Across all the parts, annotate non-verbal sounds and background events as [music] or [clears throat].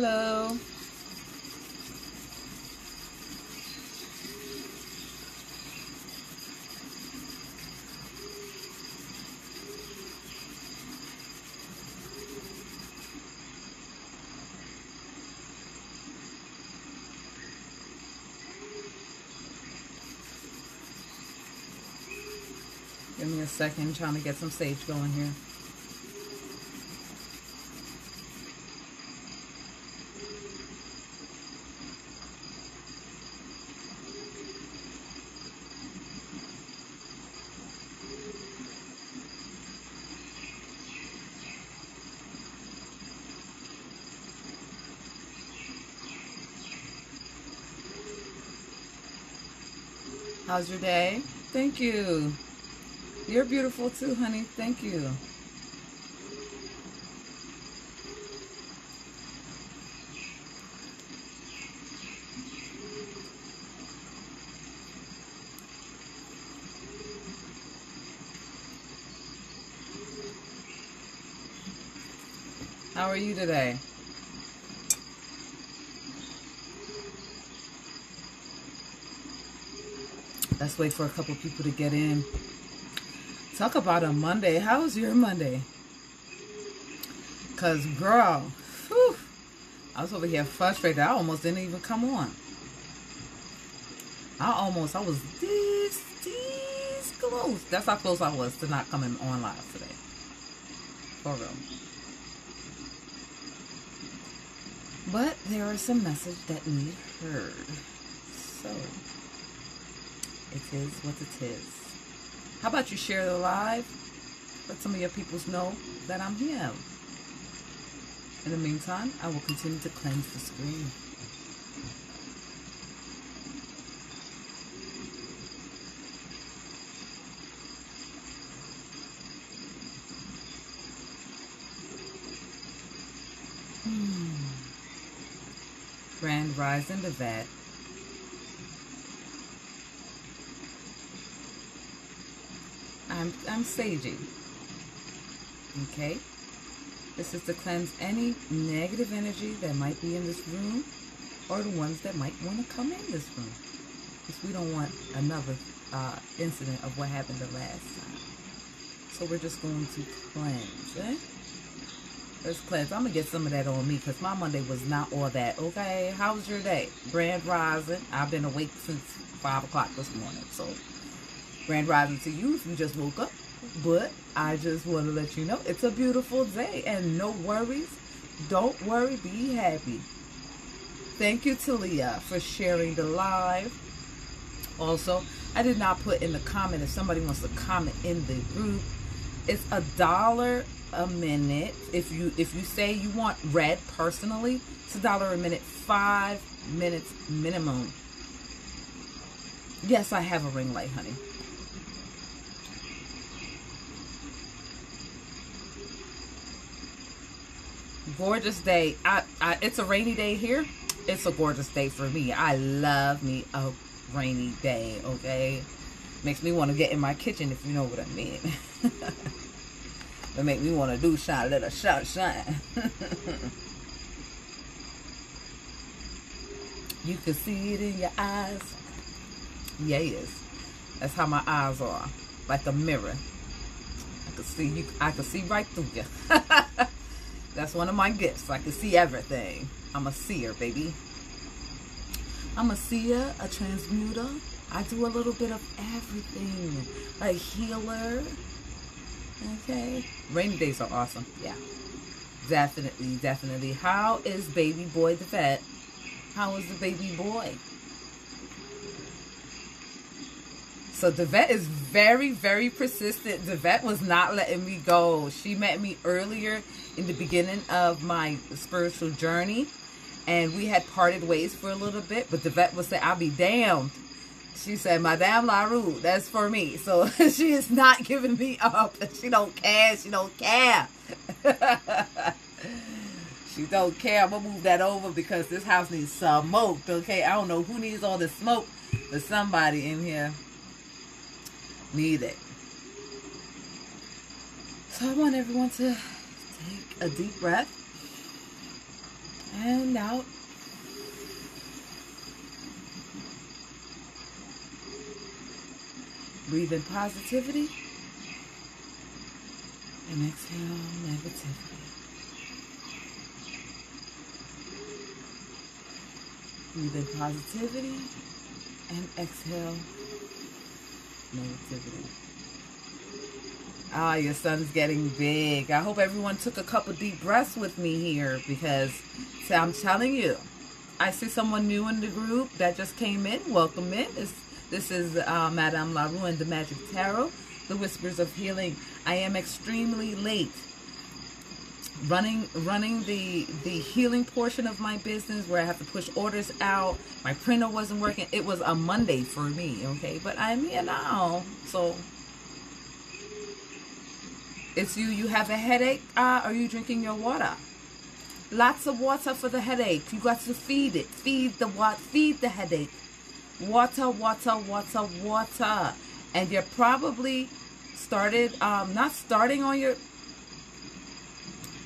Hello. Give me a second, trying to get some sage going here. How's your day? Thank you. You're beautiful too, honey. Thank you. How are you today? Wait for a couple people to get in. Talk about a Monday. How was your Monday? Cause girl, whew, I was over here frustrated. I almost didn't even come on. I almost, I was this, this close. That's how close I was to not coming on live today. For real. But there are some message that need heard. So it is what it is. How about you share the live? Let some of your peoples know that I'm here. In the meantime, I will continue to cleanse the screen. Hmm. Grand Rising the Vet. I'm, I'm saging. Okay? This is to cleanse any negative energy that might be in this room or the ones that might want to come in this room. Because we don't want another uh, incident of what happened the last time. So we're just going to cleanse, eh? Let's cleanse. I'm going to get some of that on me because my Monday was not all that. Okay, how was your day? Grand Rising. I've been awake since 5 o'clock this morning. So Grand Rising to you if you just woke up. But I just want to let you know it's a beautiful day and no worries. Don't worry, be happy. Thank you, Talia, for sharing the live. Also, I did not put in the comment if somebody wants to comment in the group. It's a dollar a minute. If you if you say you want red personally, it's a dollar a minute, five minutes minimum. Yes, I have a ring light, honey. Gorgeous day. I, I, it's a rainy day here. It's a gorgeous day for me. I love me a rainy day. Okay, makes me want to get in my kitchen if you know what I mean. [laughs] it make me want to do shine, let a shine, shine. [laughs] you can see it in your eyes. Yes, that's how my eyes are, like a mirror. I can see you. I can see right through you. [laughs] That's one of my gifts. I can see everything. I'm a seer, baby. I'm a seer, a transmuter. I do a little bit of everything. A healer. Okay. Rainy days are awesome. Yeah. Definitely, definitely. How is baby boy the vet? How is the baby boy? So the vet is very, very persistent. The vet was not letting me go. She met me earlier in the beginning of my spiritual journey, and we had parted ways for a little bit. But the vet was saying, "I'll be damned." She said, "Madame Larue, that's for me." So [laughs] she is not giving me up. She don't care. She don't care. [laughs] she don't care. I'm gonna move that over because this house needs some smoked. Okay, I don't know who needs all the smoke, but somebody in here need it. So I want everyone to take a deep breath And out. Breathe in positivity. And exhale negativity. Breathe in positivity and exhale negativity. Ah, your son's getting big. I hope everyone took a couple deep breaths with me here because I'm telling you, I see someone new in the group that just came in. Welcome in. It's, this is uh, Madame LaRue and the Magic Tarot, the Whispers of Healing. I am extremely late running running the the healing portion of my business where I have to push orders out. My printer wasn't working. It was a Monday for me, okay? But I'm here now. So it's you you have a headache, uh, are you drinking your water? Lots of water for the headache. You got to feed it. Feed the what feed the headache. Water, water, water, water. And you're probably started um not starting on your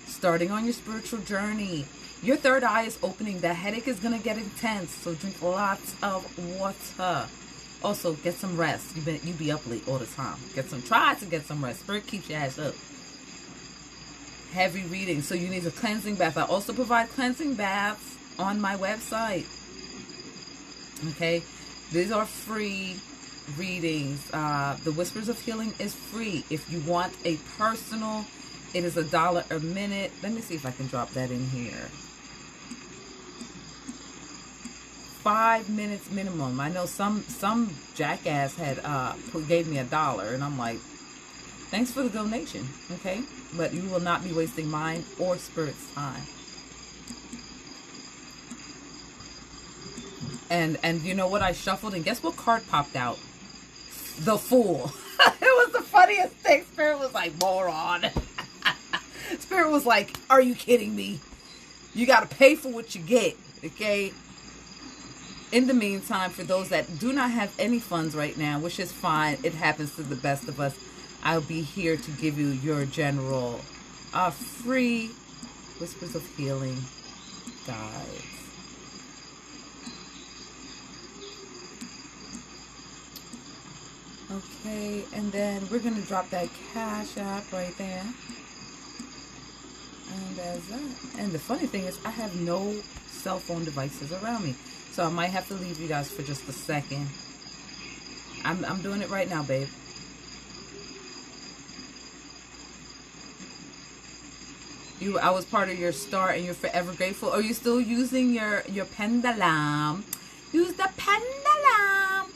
starting on your spiritual journey. Your third eye is opening. The headache is going to get intense. So drink lots of water. Also, get some rest. You've been you be up late all the time. Get some try to get some rest. Spirit keeps your ass up. Heavy reading. So you need a cleansing bath. I also provide cleansing baths on my website. Okay. These are free readings. Uh, the Whispers of Healing is free. If you want a personal it is a dollar a minute. Let me see if I can drop that in here. Five minutes minimum. I know some some jackass had uh gave me a dollar, and I'm like, thanks for the donation, okay? But you will not be wasting mine or spirit's time. And and you know what? I shuffled, and guess what card popped out? The Fool. [laughs] it was the funniest thing. Spirit was like, moron. [laughs] Spirit was like, Are you kidding me? You got to pay for what you get, okay? In the meantime, for those that do not have any funds right now, which is fine, it happens to the best of us, I'll be here to give you your general uh, free Whispers of Healing guides. Okay, and then we're going to drop that cash app right there. And as that. And the funny thing is, I have no cell phone devices around me. So I might have to leave you guys for just a second. I'm, I'm doing it right now, babe. You, I was part of your start and you're forever grateful. Are you still using your, your pendulum? Use the pendulum.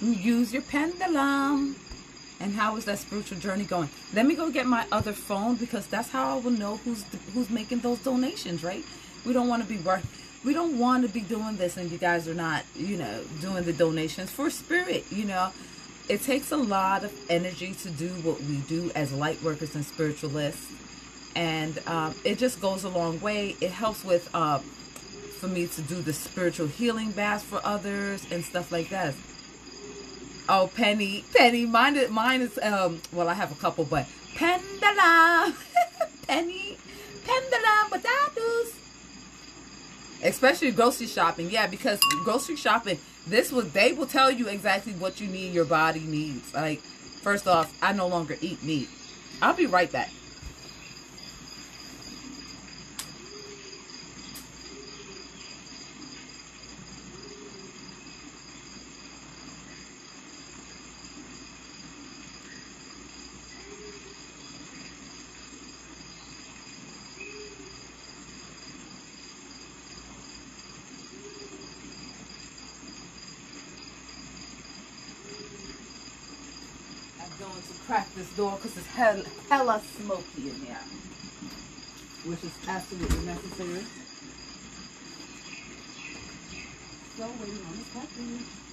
Use your pendulum. And how is that spiritual journey going? Let me go get my other phone because that's how I will know who's who's making those donations, right? We don't want to be worth we don't want to be doing this and you guys are not, you know, doing the donations for spirit, you know. It takes a lot of energy to do what we do as light workers and spiritualists. And um, it just goes a long way. It helps with uh, for me to do the spiritual healing baths for others and stuff like that. Oh, Penny, Penny, mine mine is um. Well, I have a couple, but pendulum, [laughs] Penny, pendulum potatoes. Especially grocery shopping, yeah, because grocery shopping, this will they will tell you exactly what you need, your body needs. Like, first off, I no longer eat meat. I'll be right back. crack this door because it's hell, hella smoky in here, which is absolutely necessary. So waiting on this package.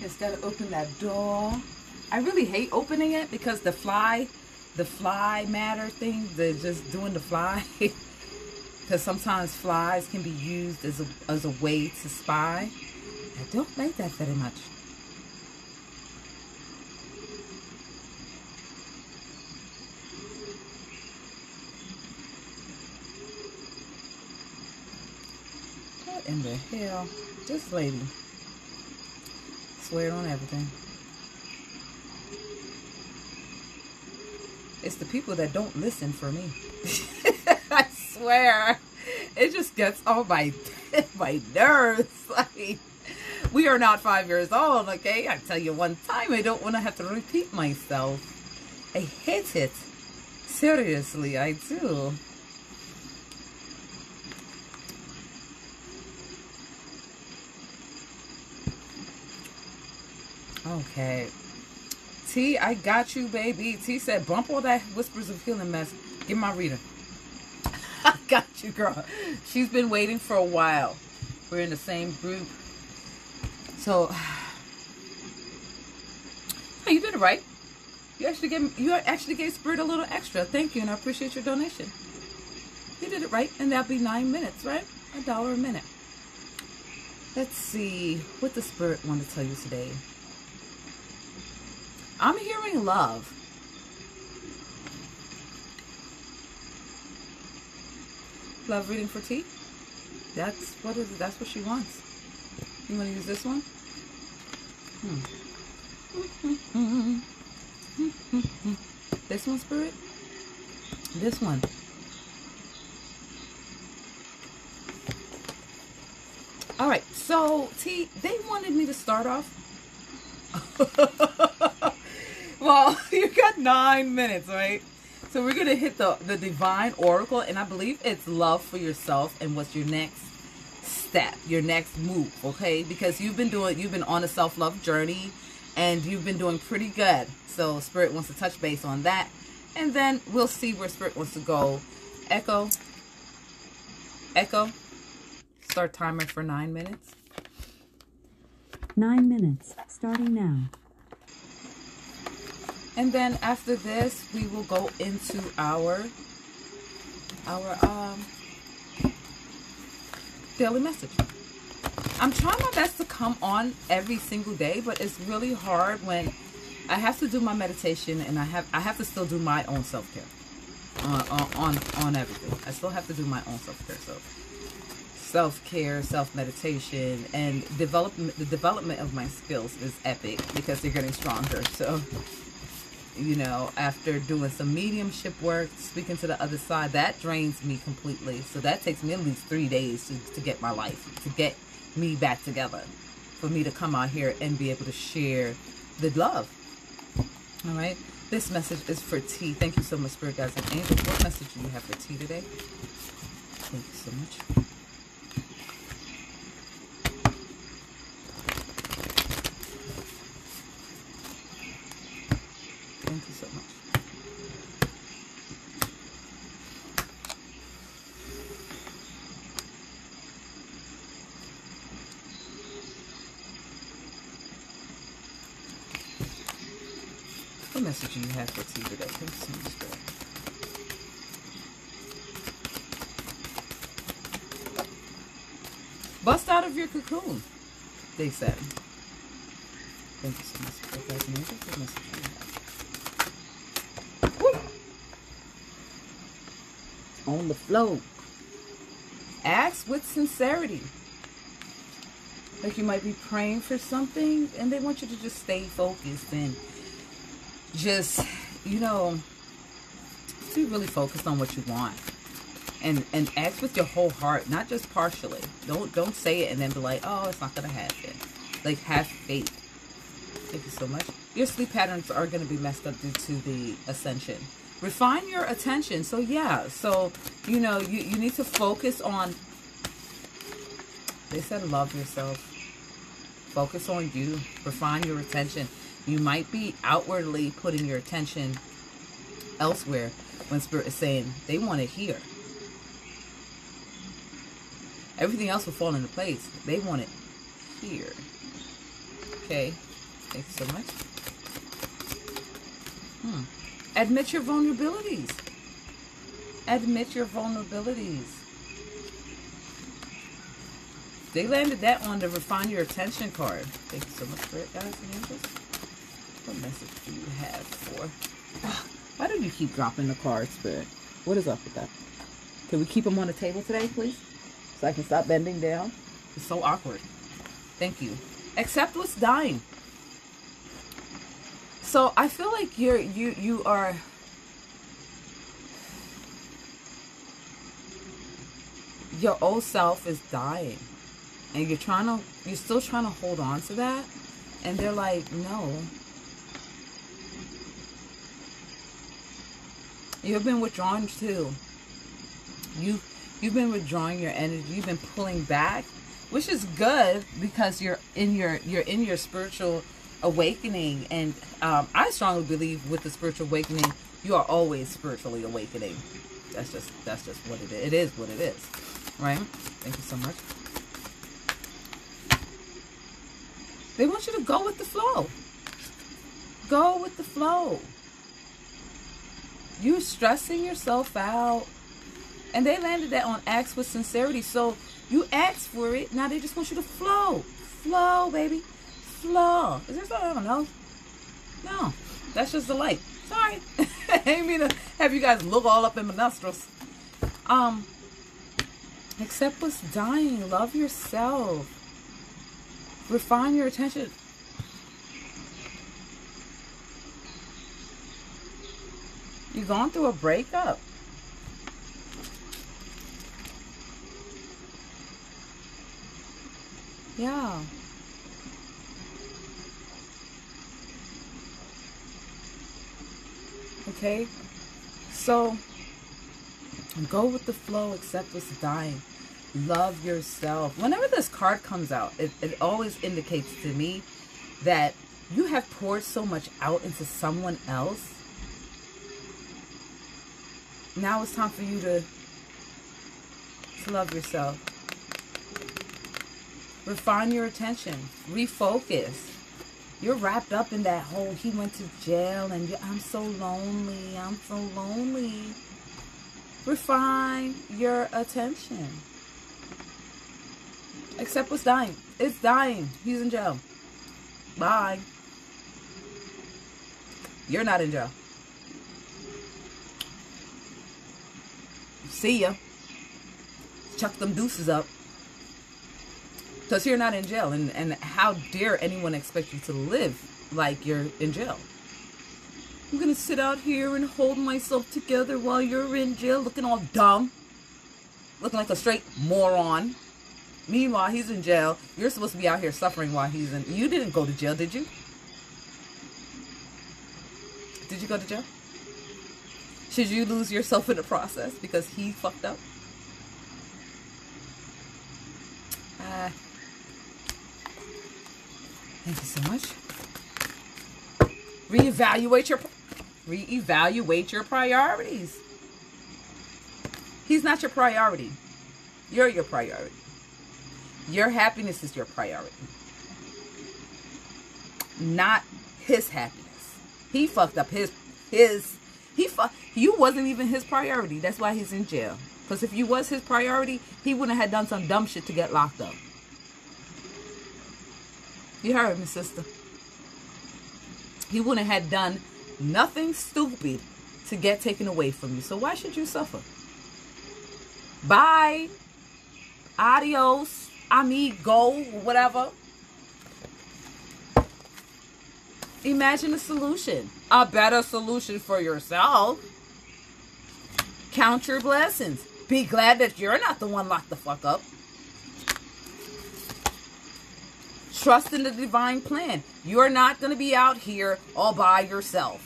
Just gotta open that door. I really hate opening it because the fly, the fly matter thing, they're just doing the fly. [laughs] because sometimes flies can be used as a, as a way to spy. I don't like that very much. What in the hell? This lady. Swear on everything. It's the people that don't listen for me. [laughs] I swear. It just gets on my, [laughs] my nerves. [laughs] Like we are not five years old, okay? I tell you one time I don't want to have to repeat myself. I hate it. Seriously, I do. Okay. T, I got you, baby. T said, bump all that whispers of healing mess. Give my reader. [laughs] I got you, girl. She's been waiting for a while. We're in the same group. So, [sighs] oh, you did it right. You actually gave you actually gave Spirit a little extra. Thank you, and I appreciate your donation. You did it right, and that'll be nine minutes, right? A dollar a minute. Let's see what the Spirit want to tell you today. I'm hearing love. Love reading for T. That's what is? That's what she wants. You want to use this one? Hmm. this one, Spirit? This one. All right, so T, they wanted me to start off. [laughs] well, [laughs] you got nine minutes, right? So we're gonna hit the the divine oracle, and I believe it's love for yourself and what's your next step, your next move, okay? Because you've been doing, you've been on a self love journey, and you've been doing pretty good. So Spirit wants to touch base on that, and then we'll see where Spirit wants to go. Echo, Echo, start timer for nine minutes. Nine minutes, starting now. And then after this, we will go into our our um daily message. I'm trying my best to come on every single day, but it's really hard when I have to do my meditation and I have I have to still do my own self care uh, on on everything. I still have to do my own self care. So self care, self meditation, and development. The development of my skills is epic because they're getting stronger. So you know, after doing some mediumship work, speaking to the other side, that drains me completely. So that takes me at least three days to, to get my life, to get me back together, for me to come out here and be able to share the love. All right. This message is for T. Thank you so much, Spirit Guides and Angels. What message do you have for T today? Thank you so much. Thank you so much. What message do you have for T today? Thank you so much, Spirit. Bust out of your cocoon, they said. Thank you so much? Woo! On the flow. Ask with sincerity. Like you might be praying for something and they want you to just stay focused and just, you know, be really focused on what you want. And and ask with your whole heart, not just partially. Don't don't say it and then be like, oh, it's not gonna happen. Like faith. Thank you so much. Your sleep patterns are going to be messed up due to the ascension. Refine your attention. So yeah, so you know you you need to focus on. They said love yourself. Focus on you. Refine your attention. You might be outwardly putting your attention elsewhere when Spirit is saying they want to hear. Everything else will fall into place. They want it here. Okay. Thank you so much. Hmm. Admit your vulnerabilities. Admit your vulnerabilities. They landed that on the refine your attention card. Thank you so much for it, guys and angels. What message do you have for? Why do you keep dropping the cards, Spirit? What is up with that? Can we keep them on the table today, please? So I can stop bending down? It's so awkward. Thank you. Accept what's dying. So I feel like you're you you are your old self is dying. And you're trying to you're still trying to hold on to that. And they're like no. You've been withdrawing too. You you've been withdrawing your energy. You've been pulling back which is good because you're in your you're in your spiritual awakening. And um, i strongly believe with the spiritual awakening you are always spiritually awakening. That's just that's just what it is. It is what it is. Right? Thank you so much. They want you to go with the flow. Go with the flow. You're stressing yourself out. And they landed that on acts with sincerity. So you asked for it now they just want you to flow. Flow baby. Flow. Is there something? I don't know. No. That's just the light sorry. [laughs] I didn't mean to have you guys look all up in my nostrils. Um accept what's dying. Love yourself. Refine your attention. You're going through a breakup. Yeah. Okay? So, go with the flow, accept what's dying. Love yourself. Whenever this card comes out, it, it always indicates to me that you have poured so much out into someone else now it's time for you to, to love yourself. Refine your attention. Refocus. You're wrapped up in that whole he went to jail and I'm so lonely. I'm so lonely. Refine your attention. Accept what's dying. It's dying. He's in jail. Bye. You're not in jail. See ya. Chuck them deuces up. Because you're not in jail. And, and how dare anyone expect you to live like you're in jail? I'm going to sit out here and hold myself together while you're in jail looking all dumb. Looking like a straight moron. Meanwhile, he's in jail. You're supposed to be out here suffering while he's in. You didn't go to jail, did you? Did you go to jail? Should you lose yourself in the process because he fucked up? Uh, thank you so much. Reevaluate your reevaluate your priorities. He's not your priority. You're your priority. Your happiness is your priority. Not his happiness. He fucked up his his he fu- you wasn't even his priority. That's why he's in jail. Because if you was his priority, he wouldn't have done some dumb shit to get locked up. You heard me, sister. He wouldn't have done nothing stupid to get taken away from you. So why should you suffer? Bye. Adios. Amigo. Whatever. Imagine a solution, a better solution for yourself. Count your blessings. Be glad that you're not the one locked the fuck up. Trust in the divine plan. You're not going to be out here all by yourself.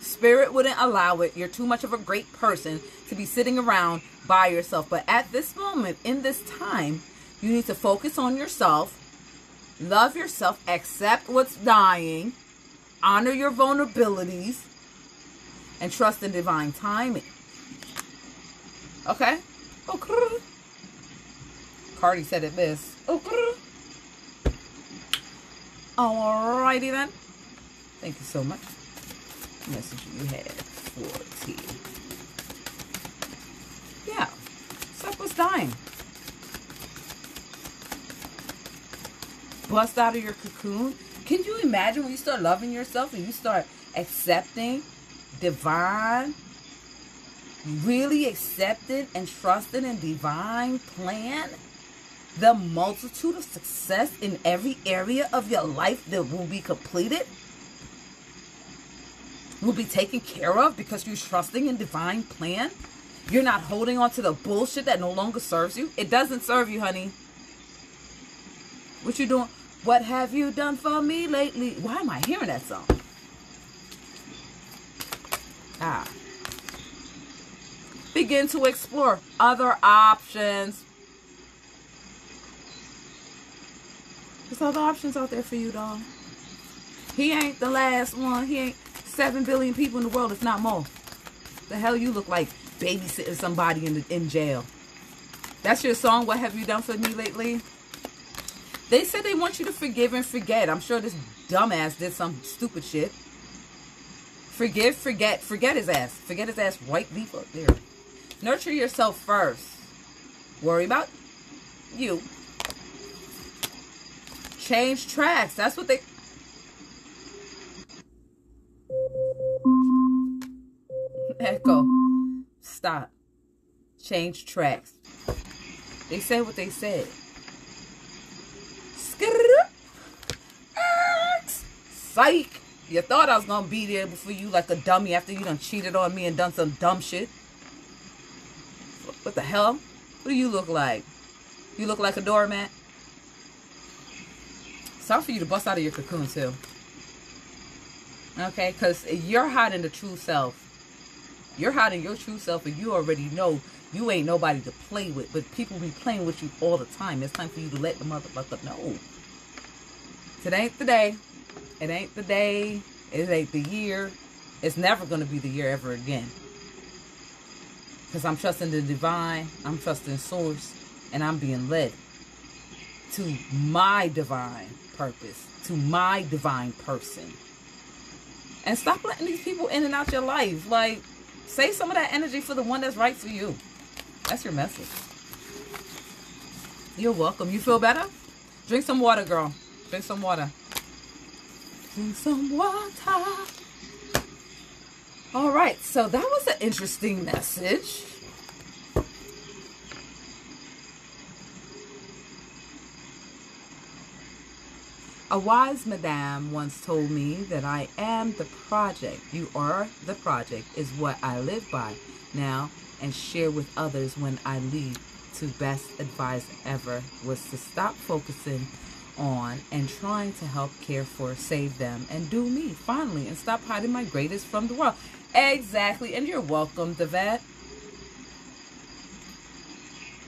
Spirit wouldn't allow it. You're too much of a great person to be sitting around by yourself. But at this moment, in this time, you need to focus on yourself, love yourself, accept what's dying honor your vulnerabilities, and trust in divine timing. Okay? Okay. Cardi said it best. Okay. Alrighty then. Thank you so much. Message you had for T. Yeah. Stuff was dying. Bust out of your cocoon can you imagine when you start loving yourself and you start accepting divine, really accepting and trusting in divine plan? The multitude of success in every area of your life that will be completed, will be taken care of because you're trusting in divine plan. You're not holding on to the bullshit that no longer serves you. It doesn't serve you, honey. What you doing? What have you done for me lately? Why am I hearing that song? Ah. Begin to explore other options. There's other options out there for you, dog. He ain't the last one. He ain't seven billion people in the world, if not more. The hell you look like babysitting somebody in the, in jail. That's your song. What have you done for me lately? They said they want you to forgive and forget. I'm sure this dumbass did some stupid shit. Forgive, forget, forget his ass. Forget his ass deep up there. Nurture yourself first. Worry about you. Change tracks. That's what they. Echo. Stop. Change tracks. They said what they said. Psych. You thought I was gonna be there before you like a dummy after you done cheated on me and done some dumb shit. What the hell? What do you look like? You look like a doormat? It's time for you to bust out of your cocoon too. Okay, because you're hiding the true self. You're hiding your true self, and you already know you ain't nobody to play with. But people be playing with you all the time. It's time for you to let the motherfucker know. Today ain't the day. It ain't the day. It ain't the year. It's never going to be the year ever again. Because I'm trusting the divine. I'm trusting source. And I'm being led to my divine purpose. To my divine person. And stop letting these people in and out your life. Like, Save some of that energy for the one that's right for you. That's your message. You're welcome. You feel better? Drink some water, girl. Drink some water. Drink some water. All right. So that was an interesting message. A wise madame once told me that I am the project. You are the project, is what I live by now and share with others when I leave to best advice ever was to stop focusing on and trying to help care for, save them, and do me finally and stop hiding my greatest from the world. Exactly. And you're welcome, Devet.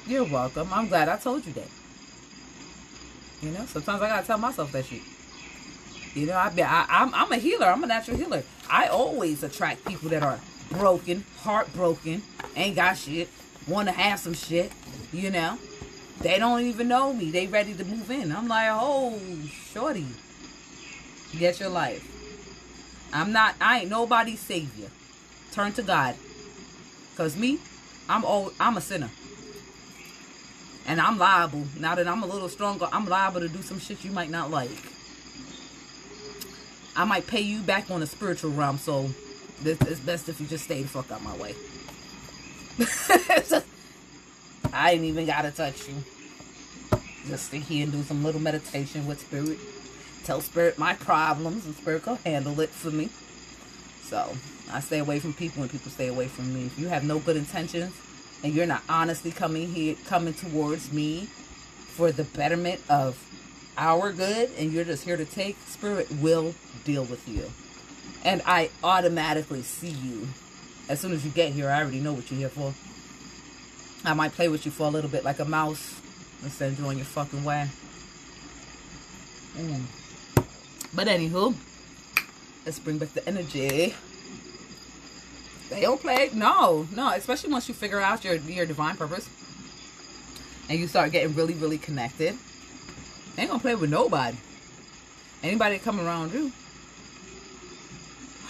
You're welcome. I'm glad I told you that. You know, sometimes I gotta tell myself that shit. You know, I be, I, I'm, I'm a healer. I'm a natural healer. I always attract people that are broken, heartbroken, ain't got shit, want to have some shit. You know, they don't even know me. They ready to move in. I'm like, oh, shorty, get your life. I'm not. I ain't nobody's savior. Turn to God, cause me, I'm old. I'm a sinner. And I'm liable. Now that I'm a little stronger, I'm liable to do some shit you might not like. I might pay you back on the spiritual realm, so this it's best if you just stay the fuck out my way. [laughs] I ain't even gotta touch you. Just stay here and do some little meditation with spirit. Tell spirit my problems and spirit will handle it for me. So I stay away from people and people stay away from me. If you have no good intentions, and you're not honestly coming here coming towards me for the betterment of our good and you're just here to take spirit will deal with you. And i automatically see you. As soon as you get here i already know what you're here for. I might play with you for a little bit like a mouse and send you on your fucking way. Mm. but anywho let's bring back the energy they don't play. No, no. Especially once you figure out your your divine purpose, and you start getting really, really connected. They ain't gonna play with nobody. Anybody come around you.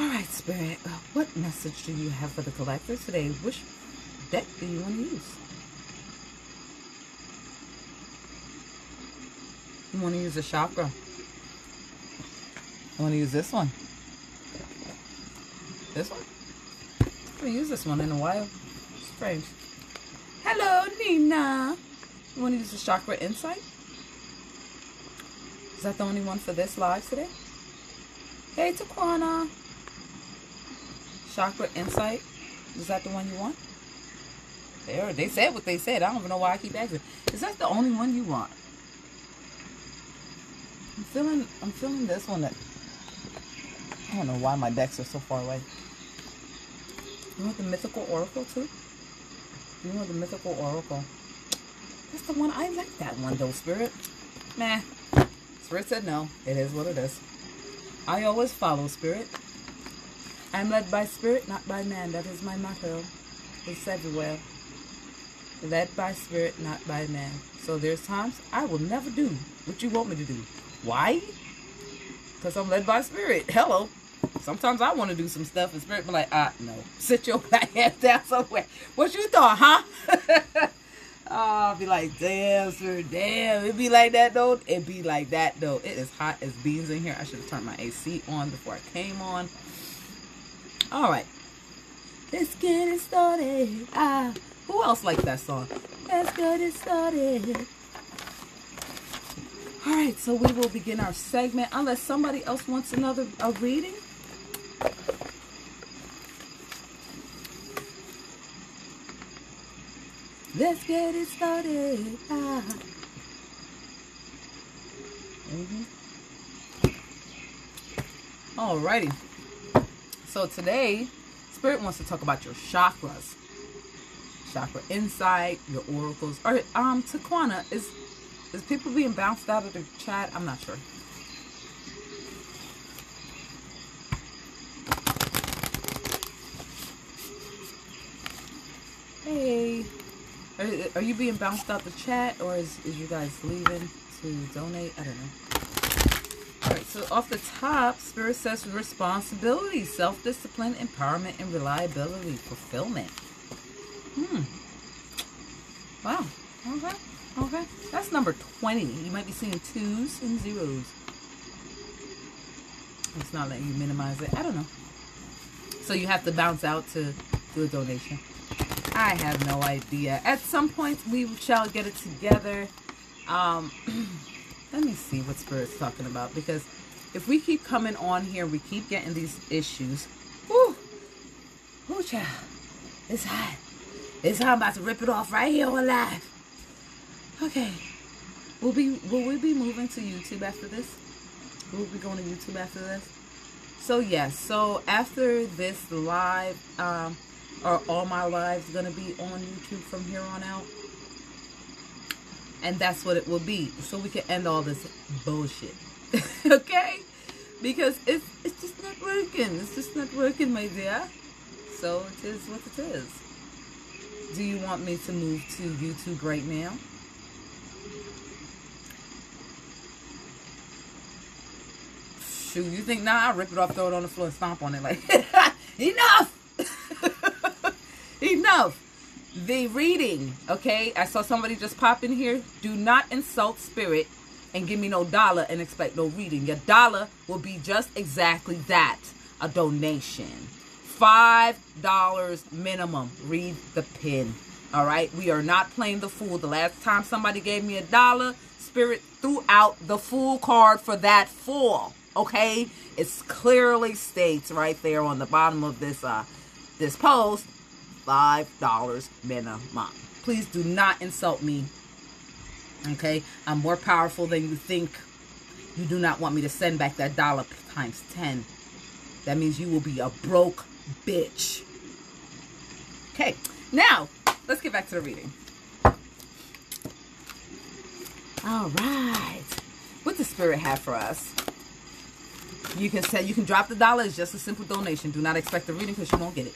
All right, Spirit. Uh, what message do you have for the collectors today? Which deck do you want to use? You want to use a chakra? I want to use this one. This one? Haven't used this one in a while. Strange. Hello, Nina. You want to use the chakra insight? Is that the only one for this live today? Hey, Taquana. Chakra insight. Is that the one you want? There, they said what they said. I don't even know why I keep asking. Is that the only one you want? I'm feeling, I'm feeling this one that. I don't know why my decks are so far away. You want the mythical oracle too? You want the mythical oracle? That's the one. I like that one though, Spirit. Meh. Spirit said no. It is what it is. I always follow Spirit. I'm led by Spirit, not by man. That is my motto. It's everywhere. Led by Spirit, not by man. So there's times I will never do what you want me to do. Why? Because I'm led by Spirit. Hello. Sometimes I want to do some stuff and Spirit be like, ah, no. [laughs] Sit your ass down somewhere. What you thought, huh? Oh, [laughs] I'll be like, damn, sir, damn. It be like that though. It be like that though. It is hot as beans in here. I should have turned my AC on before I came on. All right. Let's get it started. Ah, who else likes that song? Let's get it started. All right, so we will begin our segment unless somebody else wants another a reading. Let's get it started. Ah. Mm-hmm. Alrighty. So today, Spirit wants to talk about your chakras. Chakra insight, your oracles. Or um Taquana, is is people being bounced out of the chat? I'm not sure. Hey. Are, are you being bounced out the chat or is, is you guys leaving to donate? I don't know. All right, so off the top, Spirit says responsibility, self-discipline, empowerment, and reliability, fulfillment. Hmm. Wow. Okay. Okay. That's number 20. You might be seeing twos and zeros. It's not letting you minimize it. I don't know. So you have to bounce out to do a donation. I have no idea. At some point, we shall get it together. Um, [clears throat] let me see what Spirit's talking about. Because if we keep coming on here, we keep getting these issues. Whoo! Whoo, child. It's hot. It's hot. I'm about to rip it off right here on live. Okay. Will be will we be moving to YouTube after this? Will we be going to YouTube after this? So yes, so after this live, um, are all my lives going to be on YouTube from here on out? And that's what it will be. So we can end all this bullshit. [laughs] okay? Because it's it's just not working. It's just not working, my dear. So it is what it is. Do you want me to move to YouTube right now? Shoot, you think, nah, I'll rip it off, throw it on the floor, stomp on it. Like, [laughs] enough! Enough. The reading, okay? I saw somebody just pop in here. Do not insult spirit and give me no dollar and expect no reading. Your dollar will be just exactly that a donation. Five dollars minimum. Read the pin. All right. We are not playing the fool. The last time somebody gave me a dollar, spirit threw out the fool card for that fool. Okay. It's clearly states right there on the bottom of this uh this post $5 minimum. Please do not insult me. Okay? I'm more powerful than you think. You do not want me to send back that dollar times 10. That means you will be a broke bitch. Okay, now let's get back to the reading. All right. What does Spirit have for us? You can say you can drop the dollar. It's just a simple donation. Do not expect the reading because you won't get it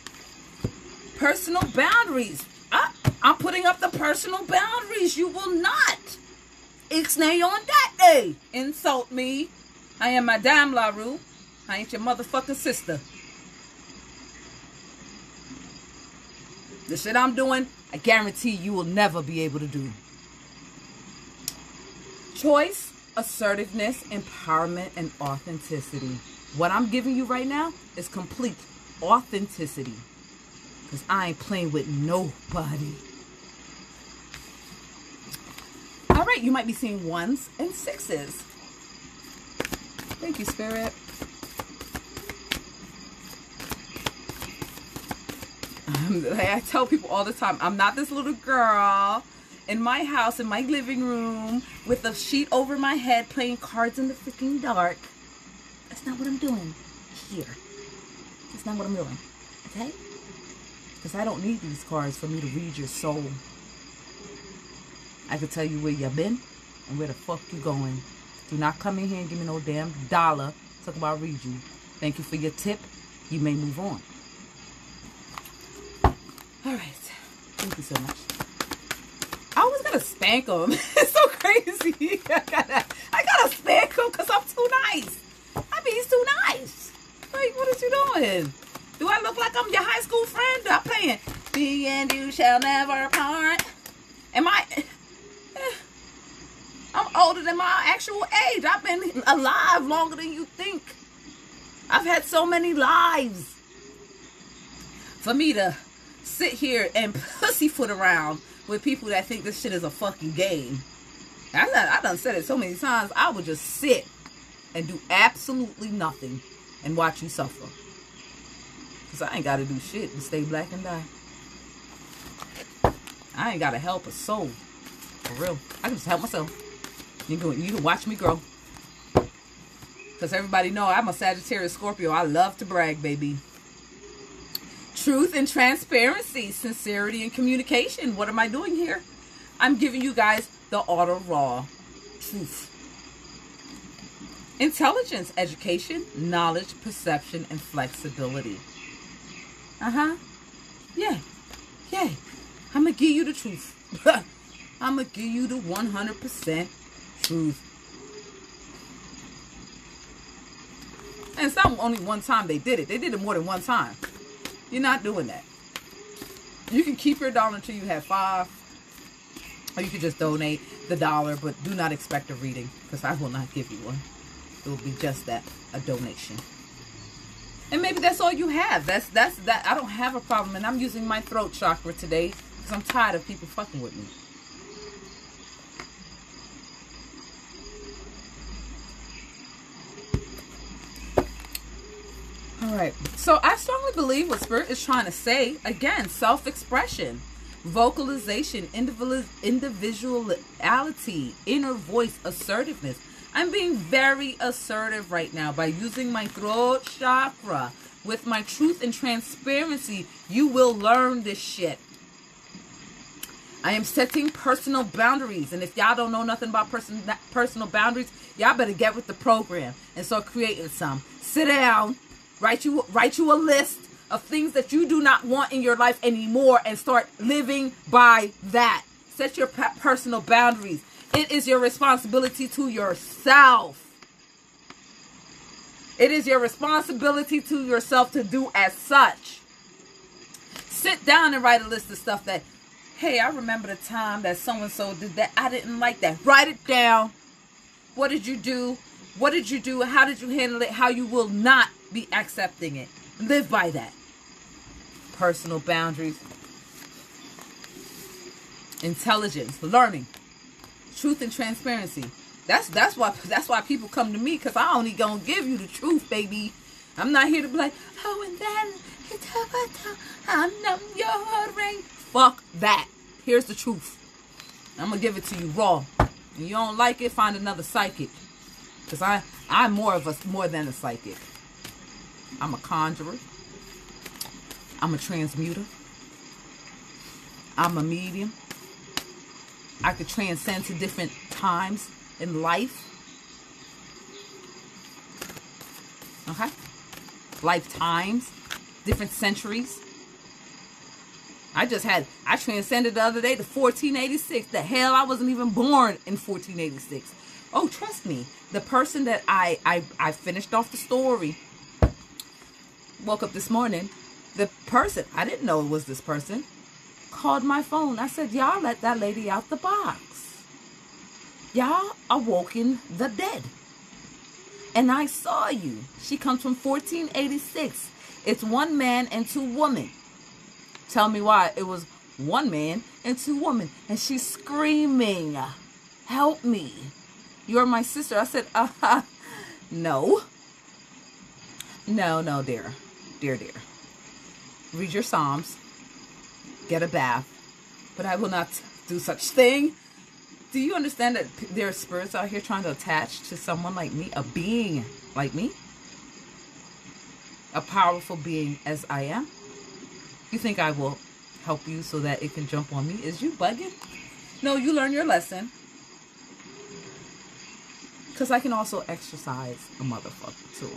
personal boundaries. I, I'm putting up the personal boundaries. You will not. Ixnay on that day. Insult me. I am Madame LaRue. I ain't your motherfucking sister. The shit I'm doing, I guarantee you will never be able to do. Choice, assertiveness, empowerment, and authenticity. What I'm giving you right now is complete authenticity. Because I ain't playing with nobody. All right, you might be seeing ones and sixes. Thank you, Spirit. Um, [laughs] I tell people all the time, I'm not this little girl in my house, in my living room, with a sheet over my head playing cards in the freaking dark. That's not what I'm doing here. That's not what I'm doing. Okay? Because I don't need these cards for me to read your soul. I can tell you where you've been and where the fuck you going. Do not come in here and give me no damn dollar. Talk about read you. Thank you for your tip. You may move on. All right. Thank you so much. I was going to spank him. [laughs] it's so crazy. [laughs] I gotta, I gotta spank him because I'm too nice. I mean, he's too nice. Like, what is you doing? Do I look like I'm your high school friend? I'm playing. Me and you shall never part. Am I? [sighs] I'm older than my actual age. I've been alive longer than you think. I've had so many lives. For me to sit here and pussyfoot around with people that think this shit is a fucking game. I done, I done said it so many times. I would just sit and do absolutely nothing and watch you suffer. Because I ain't got to do shit and stay black and die. I ain't got to help a soul. For real. I can just help myself. You can, you can watch me grow. Because everybody know I'm a Sagittarius Scorpio. I love to brag, baby. Truth and transparency, sincerity and communication. What am I doing here? I'm giving you guys the auto raw truth. Intelligence, education, knowledge, perception, and flexibility. Uh huh. Yeah. Yeah. I'm going to give you the truth. I'm going to give you the 100% truth. And some only one time they did it, they did it more than one time. You're not doing that. You can keep your dollar until you have five, or you can just donate the dollar, but do not expect a reading because I will not give you one. It will be just that a donation. And maybe that's all you have. That's that's that. I don't have a problem, and I'm using my throat chakra today because I'm tired of people fucking with me. All right. So I strongly believe what Spirit is trying to say again self expression, vocalization, individual, individuality, inner voice, assertiveness. I'm being very assertive right now by using my throat chakra. With my truth and transparency, you will learn this shit. I am setting personal boundaries. And if y'all don't know nothing about person, personal boundaries, y'all better get with the program and start creating some. Sit down, Write you write you a list of things that you do not want in your life anymore and start living by that. Set your personal boundaries. It is your responsibility to yourself. It is your responsibility to yourself to do as such. Sit down and write a list of stuff that, hey, I remember the time that so and so did that. I didn't like that. Write it down. What did you do? What did you do? How did you handle it? How you will not be accepting it. Live by that. Personal boundaries, intelligence, learning, truth and transparency. That's that's why [laughs] that's why people come to me because I only gonna give you the truth, baby. I'm not here to be like, oh, and then I'm not your ring. Fuck that. Here's the truth. I'm gonna give it to you raw. And you don't like it, find another psychic. Cause I I'm more of a more than a psychic. I'm a conjurer. I'm a transmuter. I'm a medium. I could transcend to different times in life. Okay? Lifetimes, different centuries. I just had, I transcended the other day to 1486. The hell, I wasn't even born in 1486. Oh, trust me, the person that I, I, I finished off the story woke up this morning, the person, I didn't know it was this person, called my phone. I said, Y'all let that lady out the box. Y'all awoken the dead. And I saw you. She comes from 1486. It's one man and two women. Tell me why. It was one man and two women. And she's screaming, help me. You're my sister. I said, uh, [laughs] no. No, no, dear. Dear, dear. Read your Psalms. Get a bath. But I will not do such thing. Do you understand that there are spirits out here trying to attach to someone like me, a being like me? A powerful being as I am? You think I will help you so that it can jump on me? Is you bugging? No, you learn your lesson. Because I can also exercise a motherfucker too.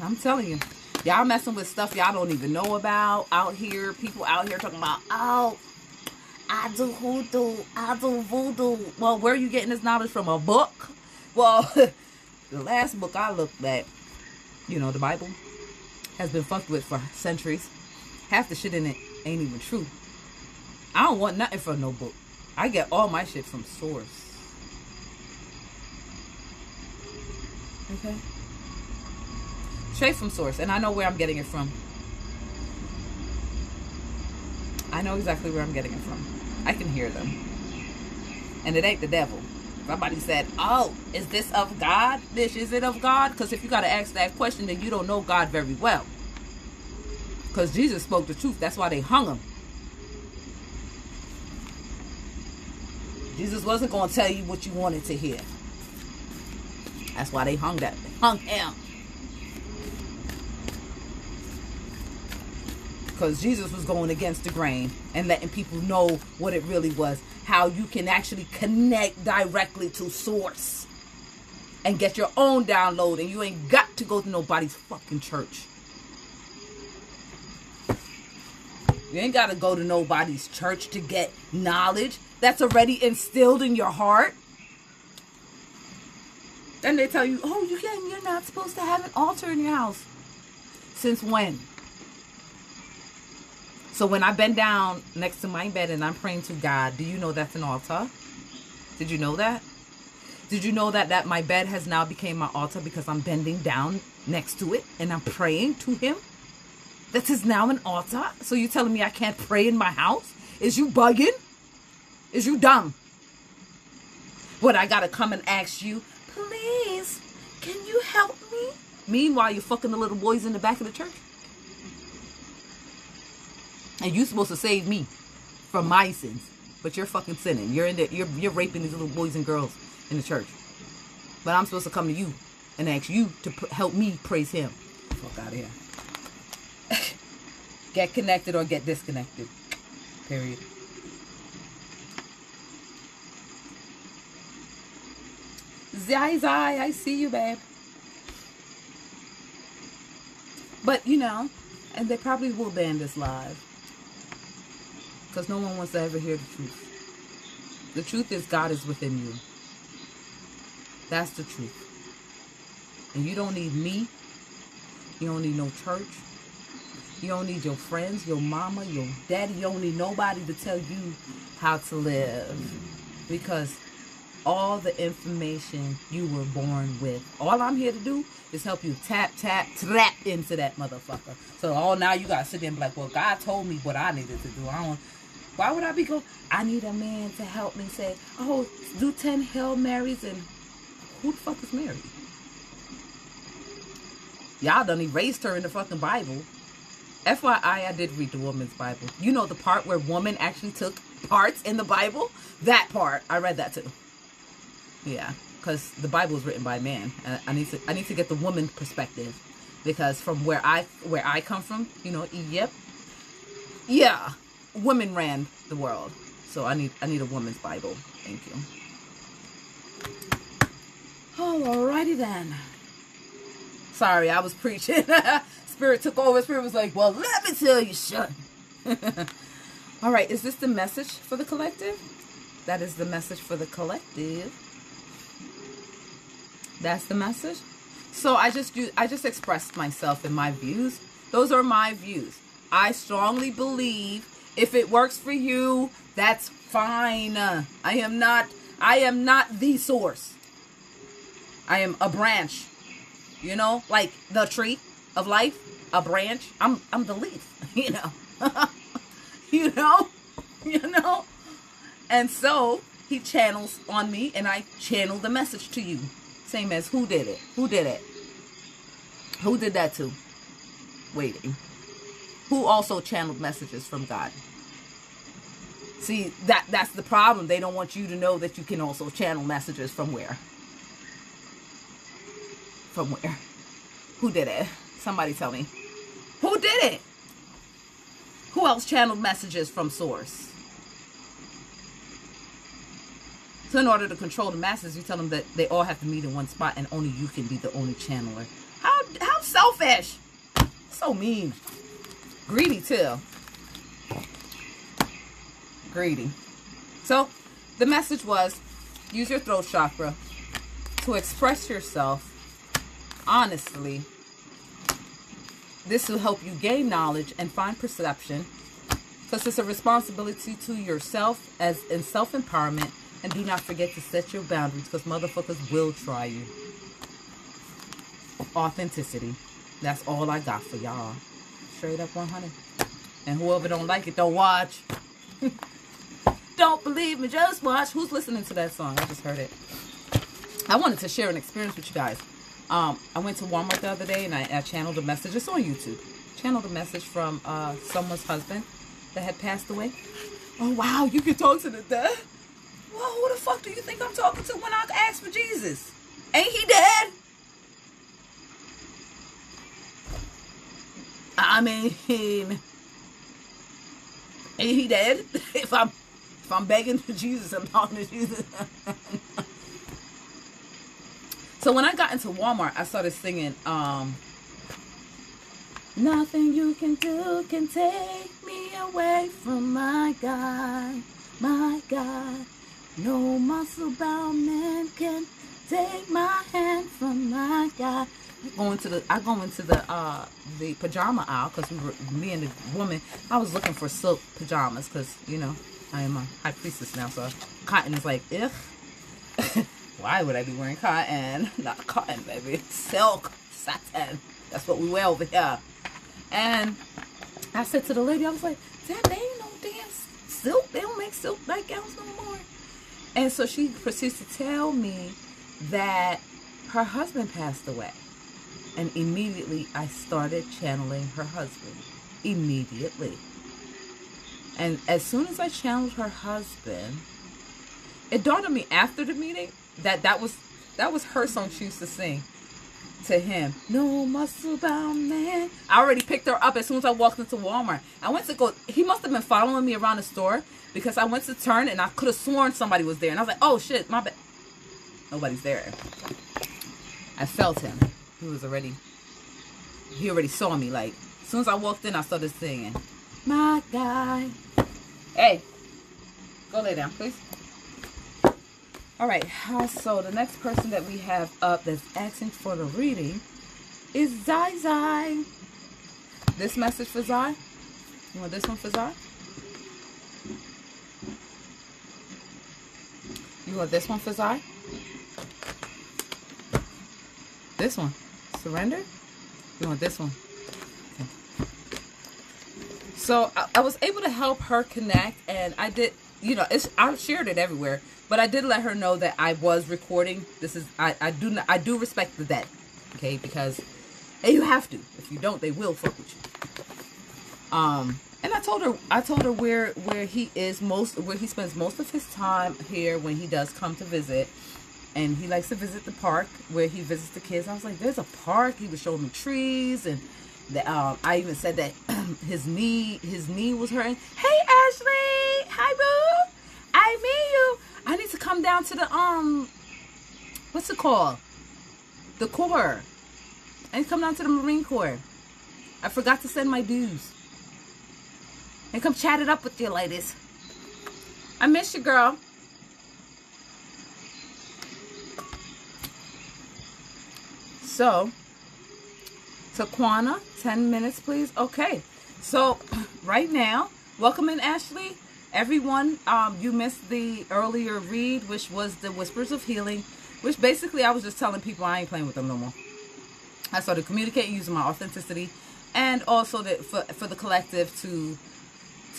I'm telling you, y'all messing with stuff y'all don't even know about out here. People out here talking about, oh, I do hoodoo, I do voodoo. Well, where are you getting this knowledge from? A book? Well, [laughs] the last book I looked at, you know, the Bible, has been fucked with for centuries. Half the shit in it ain't even true. I don't want nothing from no book. I get all my shit from source. Okay? Straight from source. And I know where I'm getting it from. I know exactly where I'm getting it from. I can hear them. And it ain't the devil. Somebody said, Oh, is this of God? Bitch, is it of God? Because if you got to ask that question, then you don't know God very well. Because Jesus spoke the truth. That's why they hung him. Jesus wasn't going to tell you what you wanted to hear. That's why they hung that. Hung him. Because Jesus was going against the grain and letting people know what it really was. How you can actually connect directly to source and get your own download, and you ain't got to go to nobody's fucking church. You ain't got to go to nobody's church to get knowledge that's already instilled in your heart. Then they tell you, oh, you can't, you're not supposed to have an altar in your house. Since when? So when I bend down next to my bed and I'm praying to God, do you know that's an altar? Did you know that? Did you know that that my bed has now become my altar because I'm bending down next to it and I'm praying to him? That is now an altar? So you telling me I can't pray in my house? Is you bugging? Is you dumb? What I gotta come and ask you, please, can you help me? Meanwhile, you're fucking the little boys in the back of the church. And you're supposed to save me from my sins. But you're fucking sinning. You're in there, you're you're raping these little boys and girls in the church. But I'm supposed to come to you and ask you to pr- help me praise him. Fuck out of here. [laughs] get connected or get disconnected. Period. Zai Zai, I see you, babe. But, you know, and they probably will ban this live because no one wants to ever hear the truth. The truth is God is within you. That's the truth. And you don't need me. You don't need no church. You don't need your friends, your mama, your daddy. You don't need nobody to tell you how to live. Because all the information you were born with. All I'm here to do is help you tap, tap, trap into that motherfucker. So all now you gotta sit there and be like, well, God told me what I needed to do. I don't why would I be going? I need a man to help me say, oh, do 10 Hail Marys and who the fuck is Mary? Y'all done erased her in the fucking Bible. FYI, I did read the woman's Bible. You know the part where woman actually took parts in the Bible? That part, I read that too. Yeah, because the Bible is written by man. I need to I need to get the woman perspective because from where I where I come from, you know, Egypt. Yeah, women ran the world. So I need I need a woman's Bible. Thank you. Oh, alrighty then. Sorry, I was preaching. [laughs] Spirit took over. Spirit was like, well, let me tell you, son. [laughs] All right, is this the message for the collective? That is the message for the collective. That's the message. So I just do, I just expressed myself and my views. Those are my views. I strongly believe if it works for you, that's fine. I am not I am not the source. I am a branch. You know, like the tree of life. a branch. I'm I'm the leaf, [laughs] you know. [laughs] you know? [laughs] You know? And so he channels on me and I channel the message to you. Same as who did it? Who did it? Who did that to? Waiting. Who also channeled messages from God? See, that that's the problem. They don't want you to know that you can also channel messages from where? From where? Who did it? Somebody tell me. Who did it? Who else channeled messages from source? So in order to control the masses, you tell them that they all have to meet in one spot and only you can be the only channeler. How how selfish. So mean. Greedy too. Greedy. So the message was use your throat chakra to express yourself honestly. This will help you gain knowledge and find perception. Because it's a responsibility to yourself as in self-empowerment. And do not forget to set your boundaries because motherfuckers will try you. Authenticity. That's all I got for y'all. Straight up 100. And whoever don't like it, don't watch. [laughs] don't believe me, just watch. Who's listening to that song? I just heard it. I wanted to share an experience with you guys. Um, I went to Walmart the other day and I, I channeled a message. It's on YouTube. Channeled a message from uh, someone's husband that had passed away. Oh wow, you can talk to the dead. Well, who the fuck do you think I'm talking to when I ask for Jesus? Ain't he dead? I mean, [laughs] he dead? [laughs] if I'm if I'm begging for Jesus, I'm talking to Jesus. [laughs] so when I got into Walmart, I started singing, um, Nothing you can do can take me away from my God, my God. No muscle bound man can take my hand from my God. Going to the, I go into the uh the pajama aisle because we were me and the woman. I was looking for silk pajamas because you know I am a high priestess now, so cotton is like if. [laughs] Why would I be wearing cotton? [laughs] Not cotton, baby. Silk, satin. That's what we wear over here. And I said to the lady, I was like, that they ain't no damn silk. They don't make silk nightgowns no more. And so she proceeds to tell me that her husband passed away. And immediately I started channeling her husband. Immediately. And as soon as I channeled her husband, it dawned on me after the meeting that that was that was her song she used to sing to him. No muscle bound man. I already picked her up as soon as I walked into Walmart. I went to go. He must have been following me around the store because I went to turn and I could have sworn somebody was there. And I was like, oh shit, my bad. Nobody's there. I felt him. He was already. He already saw me. Like as soon as I walked in, I started singing. My guy. Hey, go lay down, please. All right, uh, so the next person that we have up that's asking for the reading is Zai Zai. This message for Zai? You want this one for Zai? You want this one for Zai? This one. Surrender? You want this one? Okay. So I, I was able to help her connect and I did, you know, it's I shared it everywhere but I did let her know that I was recording. This is I, I do not I do respect the dead. Okay, because and you have to. If you don't, they will fuck with you. Um and I told her I told her where where he is most where he spends most of his time here when he does come to visit. And he likes to visit the park where he visits the kids. I was like, there's a park. He was showing me trees and the, um, I even said that [clears throat] his knee his knee was hurting. Hey Ashley, hi boo, I mean you. I need to come down to the um what's it called? The Corps. I need to come down to the Marine Corps. I forgot to send my dues. And come chat it up with you ladies. I miss you, girl. So, Taquana, 10 minutes, please. Okay. So, [clears throat] right now, welcome in, Ashley everyone um, you missed the earlier read which was the whispers of healing which basically i was just telling people i ain't playing with them no more i started communicating using my authenticity and also that for for the collective to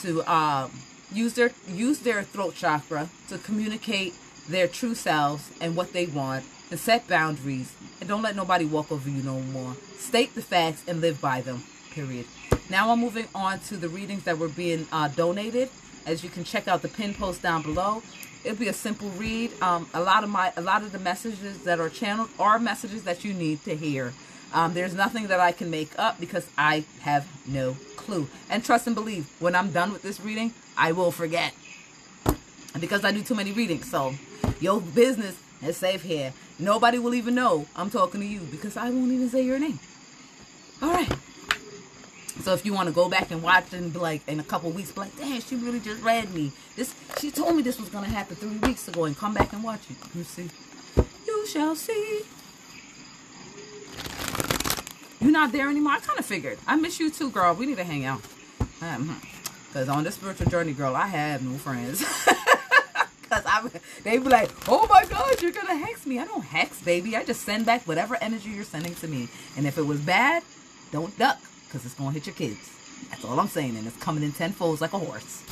to um, use their use their throat chakra to communicate their true selves and what they want and set boundaries and don't let nobody walk over you no more. State the facts and live by them. Period. Now I'm moving on to the readings that were being uh, donated. As you can check out the pin post down below. It'll be a simple read. Um, a lot of my a lot of the messages that are channeled are messages that you need to hear. Um, there's nothing that I can make up because I have no clue. And trust and believe, when I'm done with this reading, I will forget. Because I do too many readings. So, your business is safe here. Nobody will even know I'm talking to you because I won't even say your name. All right. So if you want to go back and watch and be like in a couple weeks, be like, damn, she really just read me. This she told me this was gonna happen three weeks ago, and come back and watch it. You see, you shall see. You're not there anymore. I kind of figured. I miss you too, girl. We need to hang out. Um, because on this spiritual journey, girl, I have no friends. [laughs] I, they be like, oh my God, you're going to hex me. I don't hex, baby. I just send back whatever energy you're sending to me. And if it was bad, don't duck because it's going to hit your kids. That's all I'm saying. And it's coming in tenfolds like a horse.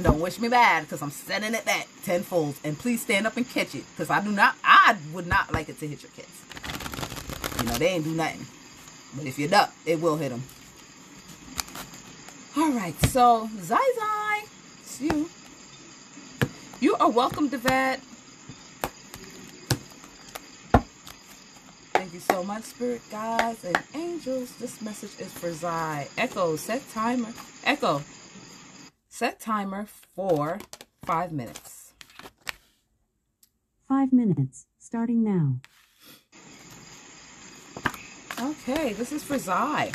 Don't wish me bad because I'm sending it back tenfold. And please stand up and catch it because I do not, I would not like it to hit your kids. You know, they ain't do nothing. But if you duck, it will hit them. All right, so Zai Zai, it's you. You are welcome, Devat. Thank you so much, spirit guides and angels. This message is for Zai. Echo, set timer. Echo, set timer for five minutes. Five minutes, starting now. Okay, this is for Zai.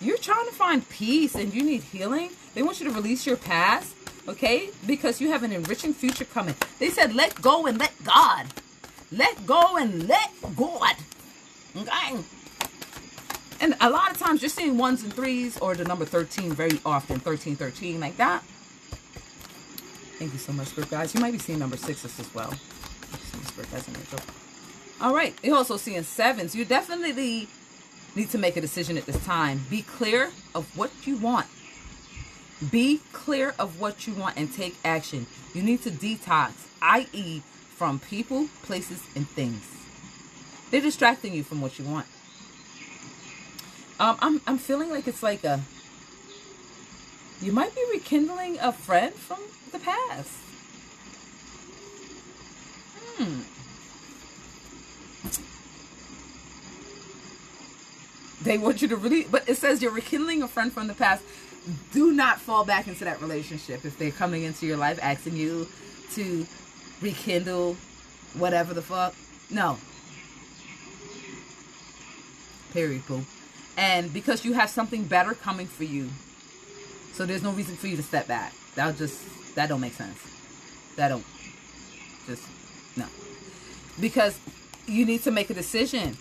You're trying to find peace and you need healing. They want you to release your past, okay? Because you have an enriching future coming. They said, let go and let God. Let go and let God. Okay? And a lot of times you're seeing ones and threes or the number 13 very often. 13, 13, like that. Thank you so much, Spirit Guys. You might be seeing number sixes as well. All right. You're also seeing sevens. You definitely need to make a decision at this time. Be clear of what you want. Be clear of what you want and take action. You need to detox, i.e., from people, places, and things. They're distracting you from what you want. Um, I'm, I'm feeling like it's like a. You might be rekindling a friend from the past. Hmm. They want you to really, but it says you're rekindling a friend from the past. Do not fall back into that relationship if they're coming into your life asking you to rekindle whatever the fuck. No. Period, boo. And because you have something better coming for you, so there's no reason for you to step back. That'll just that don't make sense. That don't just no. Because you need to make a decision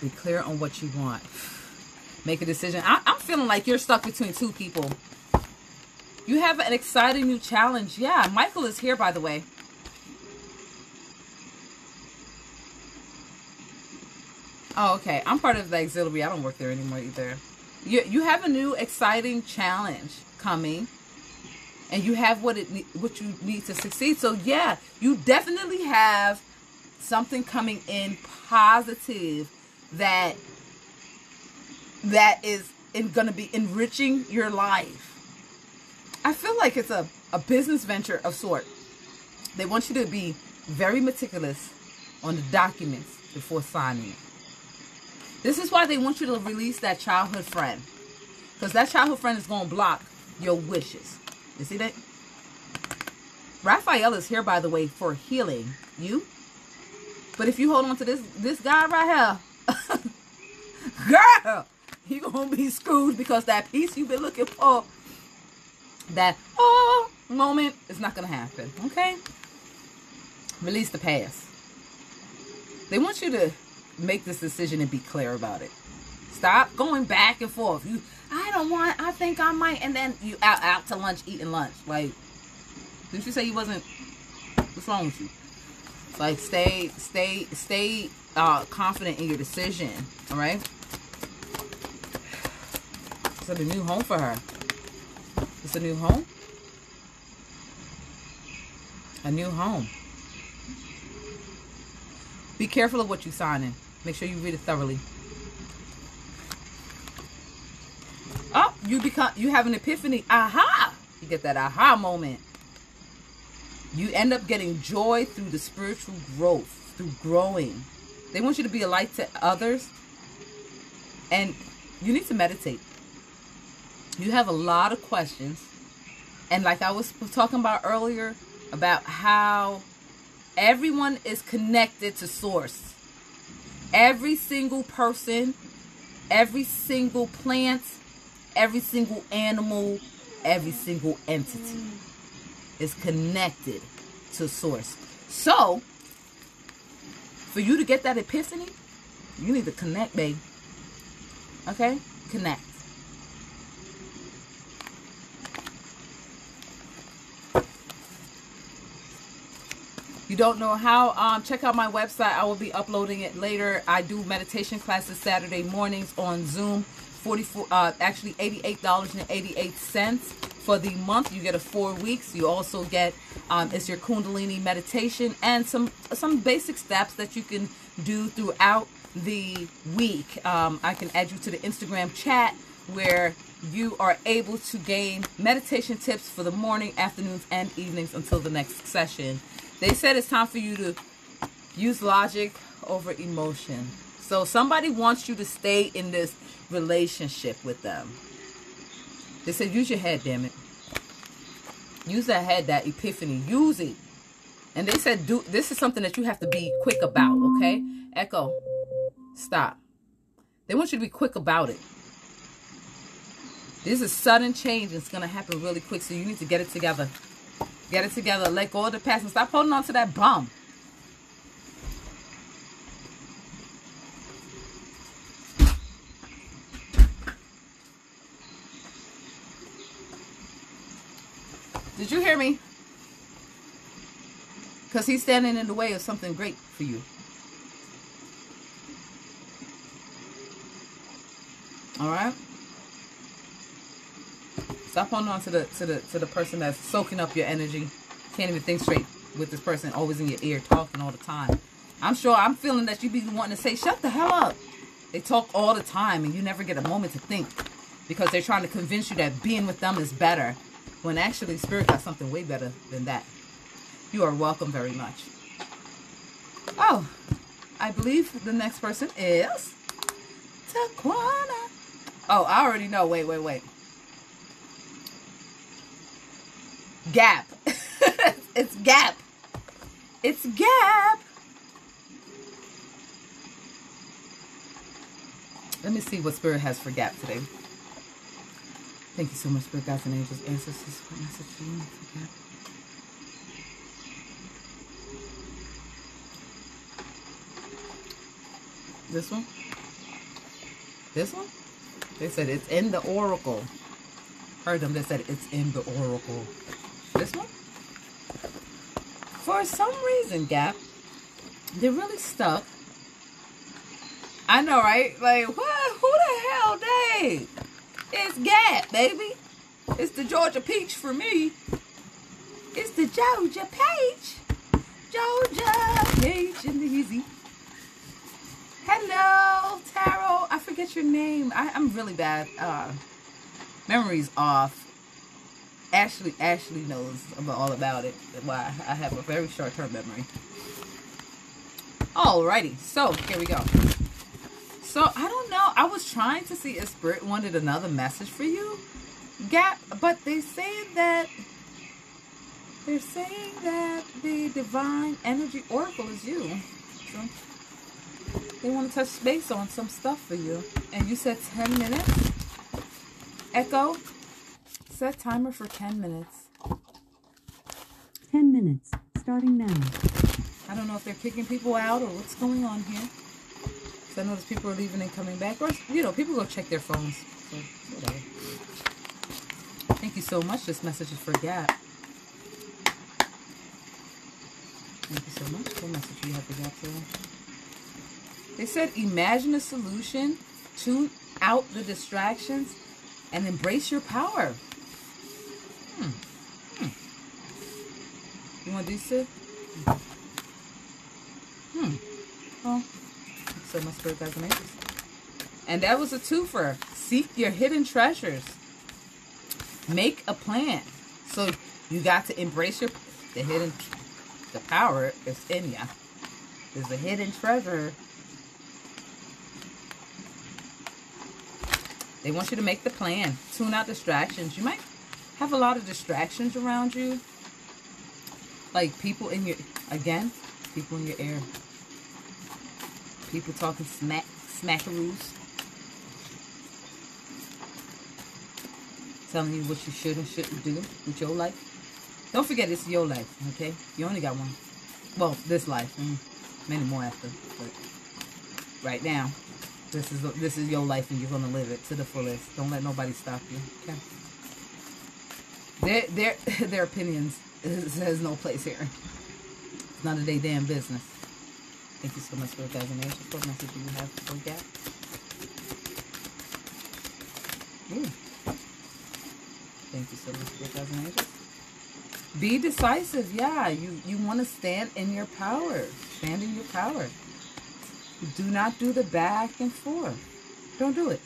be clear on what you want. Make a decision. I, I'm feeling like you're stuck between two people. You have an exciting new challenge. Yeah, Michael is here, by the way. Oh, okay. I'm part of the auxiliary. I don't work there anymore either. You you have a new exciting challenge coming, and you have what it what you need to succeed. So yeah, you definitely have something coming in positive that that is going to be enriching your life. I feel like it's a, a business venture of sort. They want you to be very meticulous on the documents before signing it. This is why they want you to release that childhood friend. Because that childhood friend is going to block your wishes. You see that? Raphael is here, by the way, for healing you. But if you hold on to this this guy right here, [laughs] girl, [laughs] you gonna be screwed because that peace you've been looking for, that oh moment is not gonna happen. Okay? Release the past. They want you to make this decision and be clear about it. Stop going back and forth. You, I don't want. I think I might, and then you out out to lunch eating lunch. Like, didn't you say you wasn't? What's wrong with you? Like, stay, stay, stay uh, confident in your decision. All right. It's a new home for her. It's a new home. A new home. Be careful of what you sign in. Make sure you read it thoroughly. Oh, you become you have an epiphany. Aha! You get that aha moment. You end up getting joy through the spiritual growth, through growing. They want you to be a light to others. And you need to meditate. You have a lot of questions. And like I was talking about earlier, about how everyone is connected to source. Every single person, every single plant, every single animal, every single entity is connected to source. So, for you to get that epiphany, you need to connect, babe. Okay? Connect. You don't know how um, check out my website. I will be uploading it later. I do meditation classes saturday mornings on zoom. 44 uh, actually $88.88 for the month. You get a four weeks. You also get um, it's your kundalini meditation and some some basic steps that you can do throughout the week. Um, i can add you to the instagram chat where you are able to gain meditation tips for the morning afternoons and evenings until the next session they said it's time for you to use logic over emotion. So somebody wants you to stay in this relationship with them. They said use your head, damn it. Use that head, that epiphany. Use it. And they said do this is something that you have to be quick about, okay? Echo. Stop. They want you to be quick about it. This is sudden change. It's going to happen really quick, so you need to get it together. Get it together. Let go of the past and stop holding on to that bum. Did you hear me? Because he's standing in the way of something great for you. All right? Stop holding on to the to the to the person that's soaking up your energy. Can't even think straight with this person always in your ear talking all the time. I'm sure I'm feeling that you'd be wanting to say, shut the hell up. They talk all the time and you never get a moment to think because they're trying to convince you that being with them is better when actually spirit got something way better than that. You are welcome very much. Oh, I believe the next person is Taquana. Oh, I already know. Wait, wait, wait. Gap. [laughs] it's Gap. It's Gap. Let me see what Spirit has for Gap today. Thank you so much, Spirit Guides and Angels, Ancestors, for you for Gap. This one? This one? They said it's in the oracle. Heard them, they said it's in the oracle. This one? For some reason, Gap, they're really stuck. I know, right? Like, what? Who the hell, Dave? It's Gap, baby. It's the Georgia Peach for me. It's the Georgia Peach. Georgia Peach and Easy. Hello, Tarot. I forget your name. I, am really bad. Uh, memory's off. Ashley Ashley knows about all about it. Why I have a very short term memory. Alrighty, so here we go. So I don't know. I was trying to see if Spirit wanted another message for you, Gap, but they say that they're saying that the divine energy oracle is you. So they want to touch base on some stuff for you, and you said ten minutes. Echo, Set timer for 10 minutes. 10 minutes, starting now. I don't know if they're kicking people out or what's going on here. So I notice people are leaving and coming back. Or, you know, people go check their phones. So, whatever. Thank you so much. This message is for Gap. Thank you so much. What message do you have for Gap today? They said imagine a solution, tune out the distractions, and embrace your power. You want this, two? Hmm. Oh, so my spirit guides angels. And that was a twofer. Seek your hidden treasures. Make a plan. So you got to embrace your the hidden the power is in you. There's a hidden treasure. They want you to make the plan. Tune out distractions. You might have a lot of distractions around you. Like people in your again, people in your ear. People talking smack smackaroos. Telling you what you should and shouldn't do with your life. Don't forget it's your life, okay? You only got one. Well, this life, and many more after. But right now, this is this is your life, and you're gonna live it to the fullest. Don't let nobody stop you, okay? Their their [laughs] their opinions has no place here. It's none of their damn business. Thank you so much for the guys answers. What message do you have for Gap? Thank you so much for guys answers. Be decisive. Yeah, you, you want to stand in your power. Stand in your power. Do not do the back and forth. Don't do it.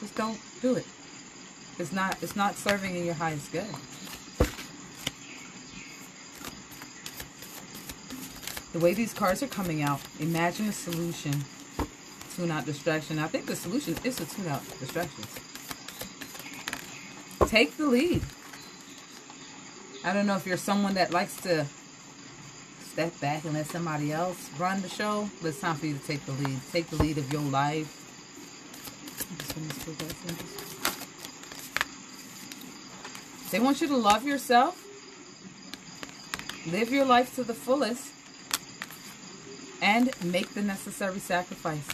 Just don't do it. It's not it's not serving in your highest good. The way these cards are coming out, imagine a solution. Tune out distraction. I think the solution is to tune out distractions. Take the lead. I don't know if you're someone that likes to step back and let somebody else run the show, but it's time for you to take the lead. Take the lead of your life. They want you to love yourself, live your life to the fullest, and make the necessary sacrifice.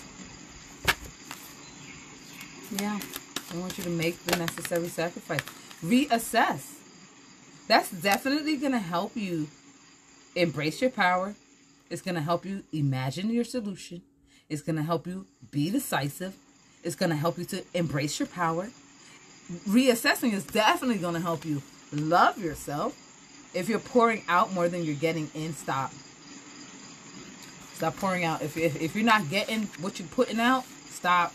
Yeah, they want you to make the necessary sacrifice. Reassess that's definitely going to help you embrace your power. It's going to help you imagine your solution. It's going to help you be decisive. It's going to help you to embrace your power. Reassessing is definitely going to help you love yourself. If you're pouring out more than you're getting in, stop. Stop pouring out. If, if, if you're not getting what you're putting out, stop.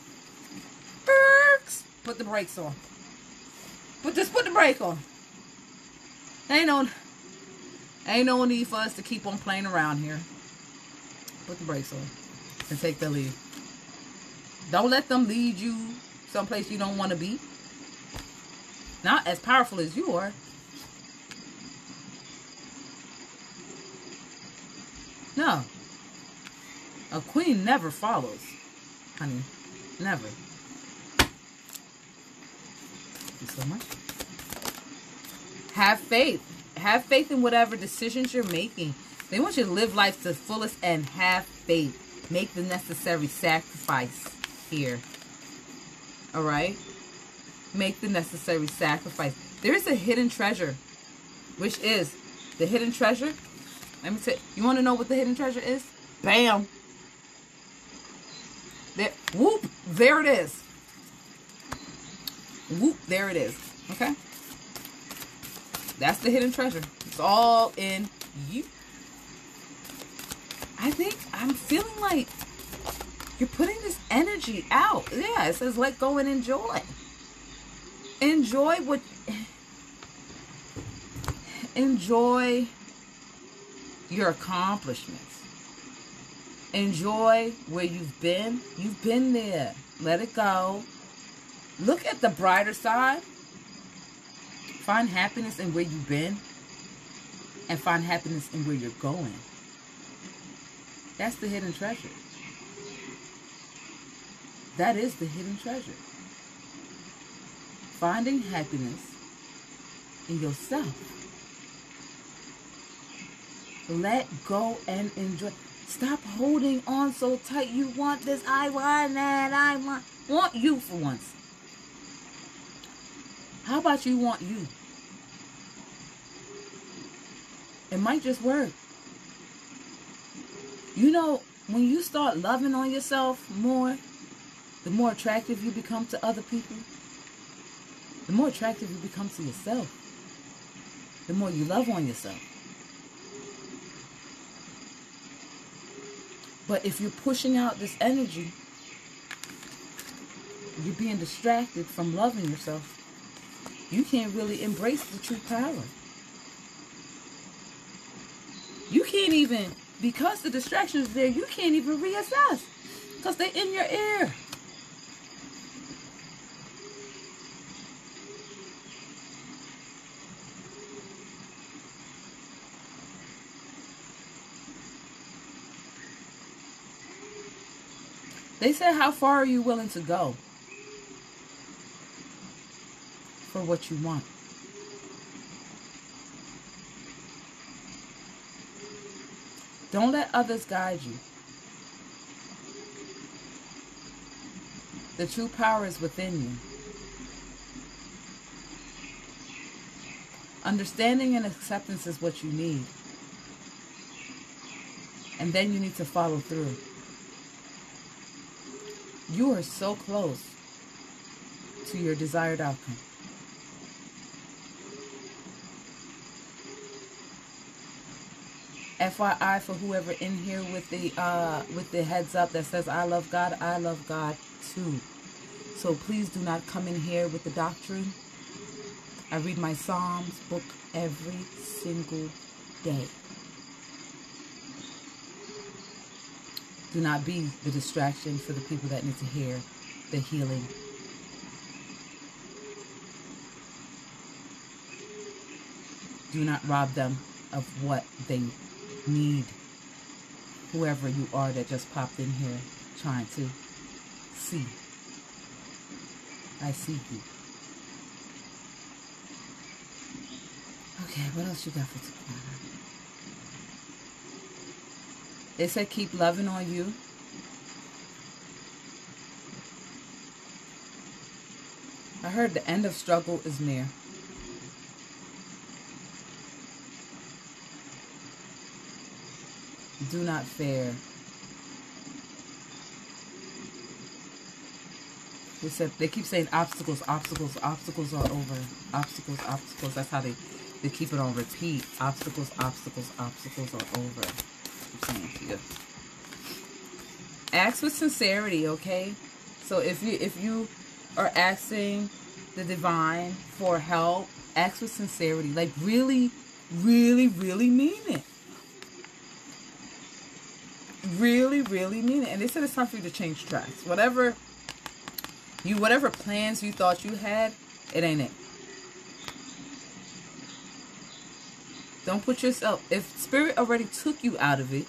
Put the brakes on. But just put the brake on. Ain't no, ain't no need for us to keep on playing around here. Put the brakes on and take the lead. Don't let them lead you someplace you don't want to be. Not as powerful as you are. No. A queen never follows, honey. Never. Thank you so much. Have faith. Have faith in whatever decisions you're making. They want you to live life to the fullest and have faith. Make the necessary sacrifice here. All right? Make the necessary sacrifice. There is a hidden treasure, which is the hidden treasure. Let me tell you, you want to know what the hidden treasure is? Bam. There, whoop, there it is. Whoop, there it is. Okay? That's the hidden treasure. It's all in you. I think I'm feeling like you're putting this energy out. Yeah, it says let go and enjoy. Enjoy what enjoy your accomplishments. Enjoy where you've been. You've been there. Let it go. Look at the brighter side. Find happiness in where you've been and find happiness in where you're going. That's the hidden treasure. That is the hidden treasure. Finding happiness in yourself. Let go and enjoy. Stop holding on so tight. You want this, I want that, I want want you for once. How about you want you? It might just work. You know, when you start loving on yourself more, the more attractive you become to other people, the more attractive you become to yourself, the more you love on yourself. But if you're pushing out this energy, you're being distracted from loving yourself. You can't really embrace the true power. You can't even, because the distractions there, you can't even reassess. Because they're in your ear. They said, How far are you willing to go for what you want? Don't let others guide you. The true power is within you. Understanding and acceptance is what you need. And then you need to follow through. You are so close to your desired outcome. FYI for whoever in here with the uh with the heads up that says I love God, I love God too. So please do not come in here with the doctrine. I read my Psalms book every single day. Do not be the distraction for the people that need to hear the healing. Do not rob them of what they need. Whoever you are that just popped in here trying to see. I see you. Okay, what else you got for tomorrow? They said keep loving on you. I heard the end of struggle is near. Do not fear. They said they keep saying obstacles, obstacles, obstacles are over. Obstacles, obstacles. That's how they, they keep it on repeat. Obstacles, obstacles, obstacles are over. Ask with sincerity, okay? So if you if you are asking the divine for help, ask with sincerity. Like really, really, really mean it. Really, really mean it. And they said it's time for you to change tracks. Whatever you whatever plans you thought you had, it ain't it. Don't put yourself if spirit already took you out of it,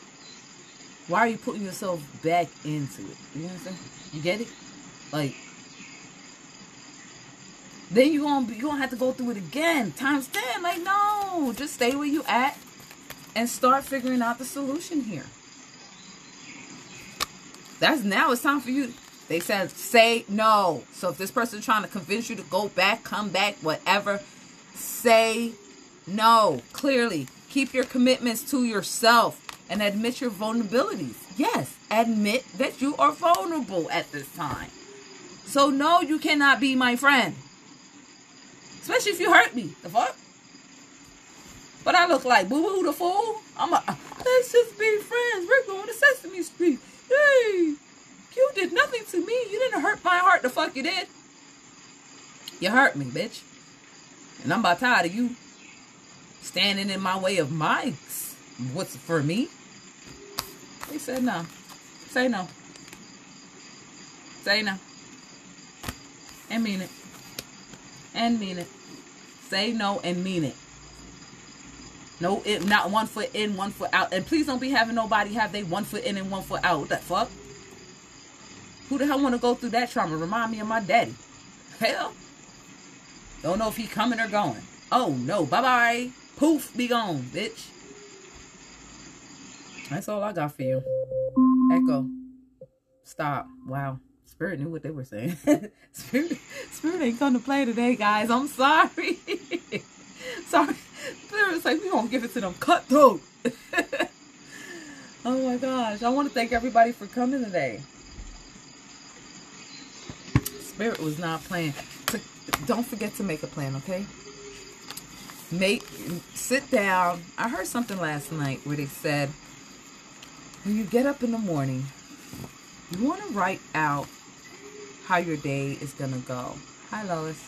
why are you putting yourself back into it? You? You get it? Like then you gonna you gonna have to go through it again times ten. Like no, just stay where you at and start figuring out the solution here. That's now it's time for you. They said say no. So if this person's trying to convince you to go back, come back, whatever, say no. Clearly, keep your commitments to yourself and admit your vulnerabilities. Yes, admit that you are vulnerable at this time. So, no, you cannot be my friend. Especially if you hurt me. The fuck? But I look like? Boo boo the fool? I'm a. Let's just be friends. We're going to Sesame Street. Hey, you did nothing to me. You didn't hurt my heart. The fuck you did? You hurt me, bitch. And I'm about tired of you standing in my way of my what's for me. He said no. Say no. Say no. And mean it. And mean it. Say no and mean it. No, it not one foot in, one foot out. And please don't be having nobody have they one foot in and one foot out. What the fuck? Who the hell want to go through that trauma? Remind me of my daddy. Hell. Don't know if he coming or going. Oh no, bye bye. Poof, be gone, bitch. That's all I got for you. Echo. Stop. Wow. Spirit knew what they were saying. [laughs] Spirit, Spirit ain't come to play today, guys. I'm sorry. [laughs] sorry. Spirit's like, we gonna give it to them cutthroat. [laughs] Oh my gosh. I want to thank everybody for coming today. Spirit was not playing. Don't forget to make a plan, okay? Make sit down. I heard something last night where they said when you get up in the morning, you want to write out how your day is going to go. Hi Lois.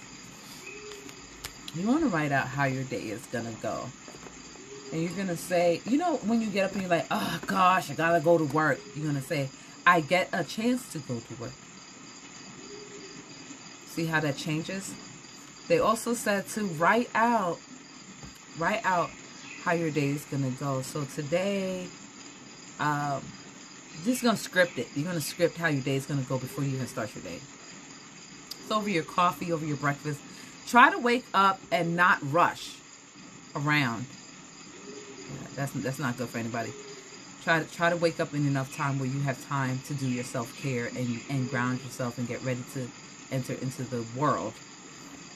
You want to write out how your day is going to go and you're gonna say, you know, when you get up and you're like, oh gosh, I gotta go to work, you're gonna say, I get a chance to go to work. See how that changes? They also said to write out, write out how your day is gonna go. So today, um, just gonna script it. You're gonna script how your day is gonna go before you even start your day. So over your coffee, over your breakfast, try to wake up and not rush around that's that's not good for anybody. Try to try to wake up in enough time where you have time to do your self care and and ground yourself and get ready to enter into the world.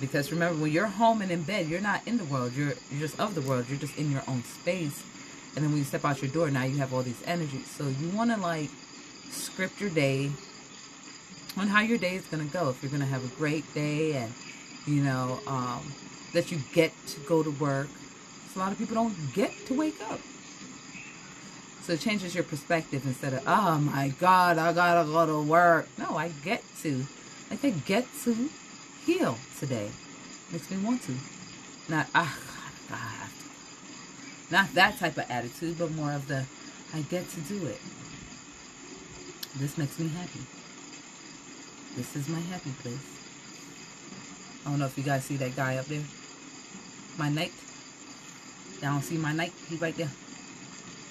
Because remember, when you're home and in bed, you're not in the world. You're you're just of the world. You're just in your own space. And then when you step out your door, now you have all these energies. So you want to like script your day on how your day is going to go. If you're going to have a great day and, you know, um, that you get to go to work, So a lot of people don't get to wake up. So it changes your perspective instead of, oh my God, I gotta go to work. No, I get to. I get to heal today. Makes me want to. Not, ah, God, God. Not that type of attitude, but more of the, I get to do it. This makes me happy. This is my happy place. I don't know if you guys see that guy up there. My knight. Y'all don't see my knight? He right there.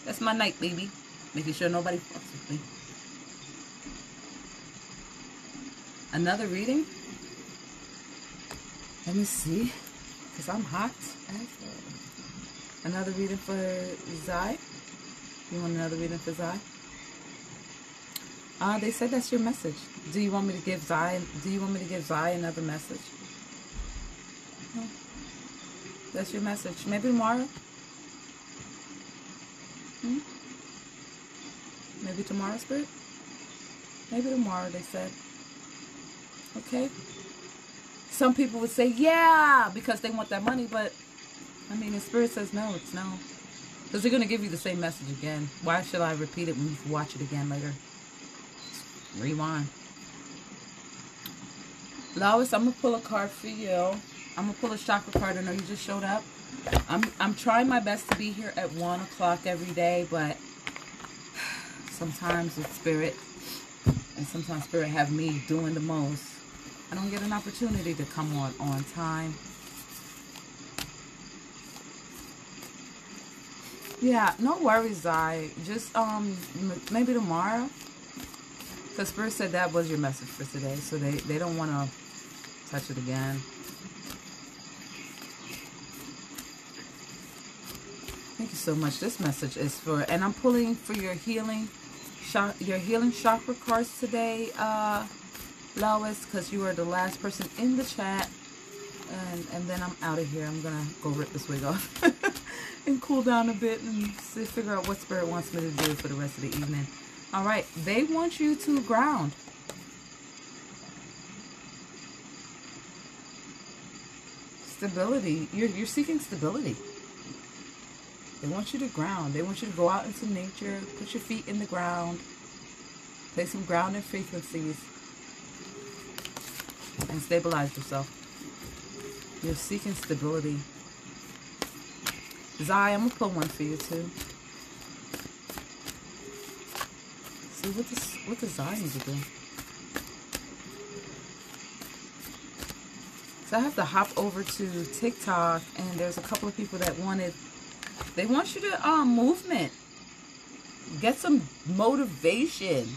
That's my knight, baby. Making sure nobody fucks with me. Another reading? Let me see. Because I'm hot. Another reading for Zai. You want another reading for Zai? Uh, they said that's your message. Do you want me to give Zai? Do you want me to give Zai another message? No. That's your message. Maybe tomorrow. Hmm? Maybe tomorrow, Spirit? Maybe tomorrow, they said. Okay? Some people would say, yeah, because they want that money, but I mean, the Spirit says no, it's no. Because they're going to give you the same message again. Why should I repeat it when you can watch it again later? Rewind. Lois, I'm going to pull a card for you. I'm gonna pull a chakra card. I know you just showed up. I'm I'm trying my best to be here at one o'clock every day, but [sighs] sometimes it's spirit, and sometimes spirit have me doing the most. I don't get an opportunity to come on on time. Yeah, no worries, I just um maybe tomorrow. Because Spirit said that was your message for today, so they they don't want to touch it again. Thank you so much. This message is for, and I'm pulling for your healing, your healing chakra cards today, uh, Lois, because you are the last person in the chat. And, and then I'm out of here. I'm going to go rip this wig off [laughs] and cool down a bit and figure out what Spirit wants me to do for the rest of the evening. All right. They want you to ground. Stability. You're, you're seeking stability. They want you to ground. They want you to go out into nature, put your feet in the ground, play some grounding frequencies, and stabilize yourself. You're seeking stability. Zai, I'm gonna put one for you too. See what does what does Zai need to do? So I have to hop over to TikTok, and there's a couple of people that wanted they want you to um movement. Get some motivation.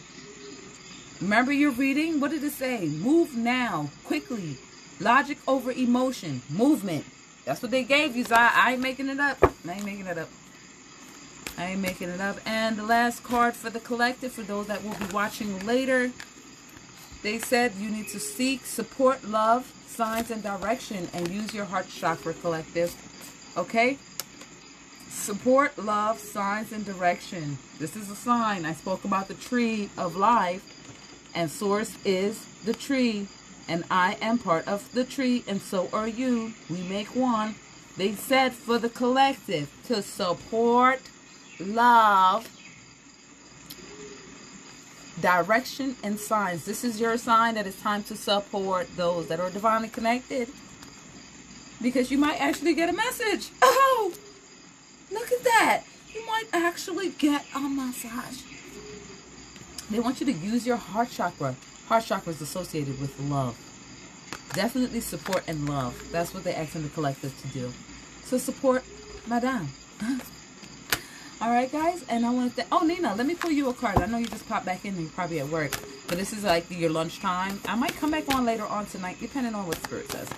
Remember your reading? What did it say? Move now, quickly. Logic over emotion. Movement. That's what they gave you, Zai. I ain't making it up. I ain't making it up. I ain't making it up. And the last card for the collective, for those that will be watching later, they said you need to seek, support, love, signs, and direction, and use your heart chakra collective. Okay? Support, love, signs, and direction. This is a sign. I spoke about the tree of life, and source is the tree, and I am part of the tree, and so are you. We make one. They said for the collective to support, love, direction, and signs. This is your sign that it's time to support those that are divinely connected. Because you might actually get a message. Oh, look at that. You might actually get a massage. They want you to use your heart chakra. Heart chakra is associated with love. Definitely support and love. That's what they ask in the collective to do. So support Madame. [laughs] All right, guys, and I want to. Oh, Nina, let me pull you a card. I know you just popped back in. And you're probably at work, but this is like your lunchtime. I might come back on later on tonight, depending on what Spirit says.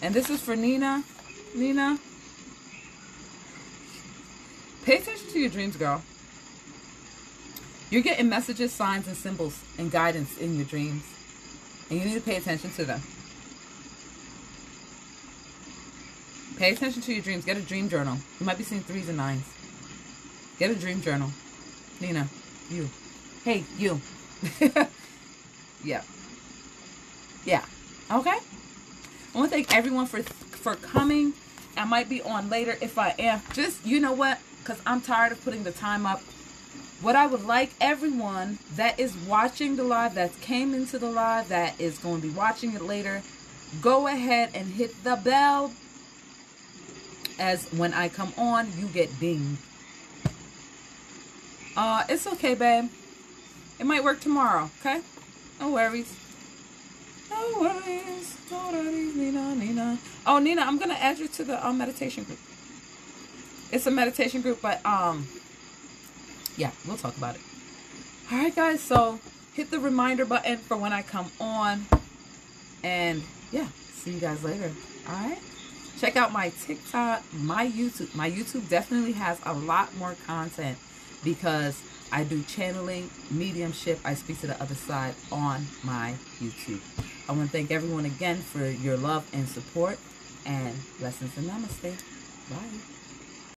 And this is for Nina. Nina, pay attention to your dreams, girl. You're getting messages, signs, and symbols and guidance in your dreams, and you need to pay attention to them. Pay attention to your dreams. Get a dream journal. You might be seeing threes and nines. Get a dream journal. Nina, you. Hey, you. [laughs] yeah. Yeah. Okay? I want to thank everyone for for coming. I might be on later if I am. Just, you know what? Because I'm tired of putting the time up. What I would like everyone that is watching the live, that came into the live, that is going to be watching it later, go ahead and hit the bell. As when I come on, you get dinged. Uh, it's okay, babe. It might work tomorrow, okay? No worries. No worries. Nina, Nina. Oh, Nina, I'm gonna add you to the um, meditation group. It's a meditation group, but um, yeah, we'll talk about it. All right, guys. So hit the reminder button for when I come on, and yeah, see you guys later. All right. Check out my TikTok, my YouTube. My YouTube definitely has a lot more content because I do channeling, mediumship. I speak to the other side on my YouTube. I want to thank everyone again for your love and support. And blessings and namaste. Bye.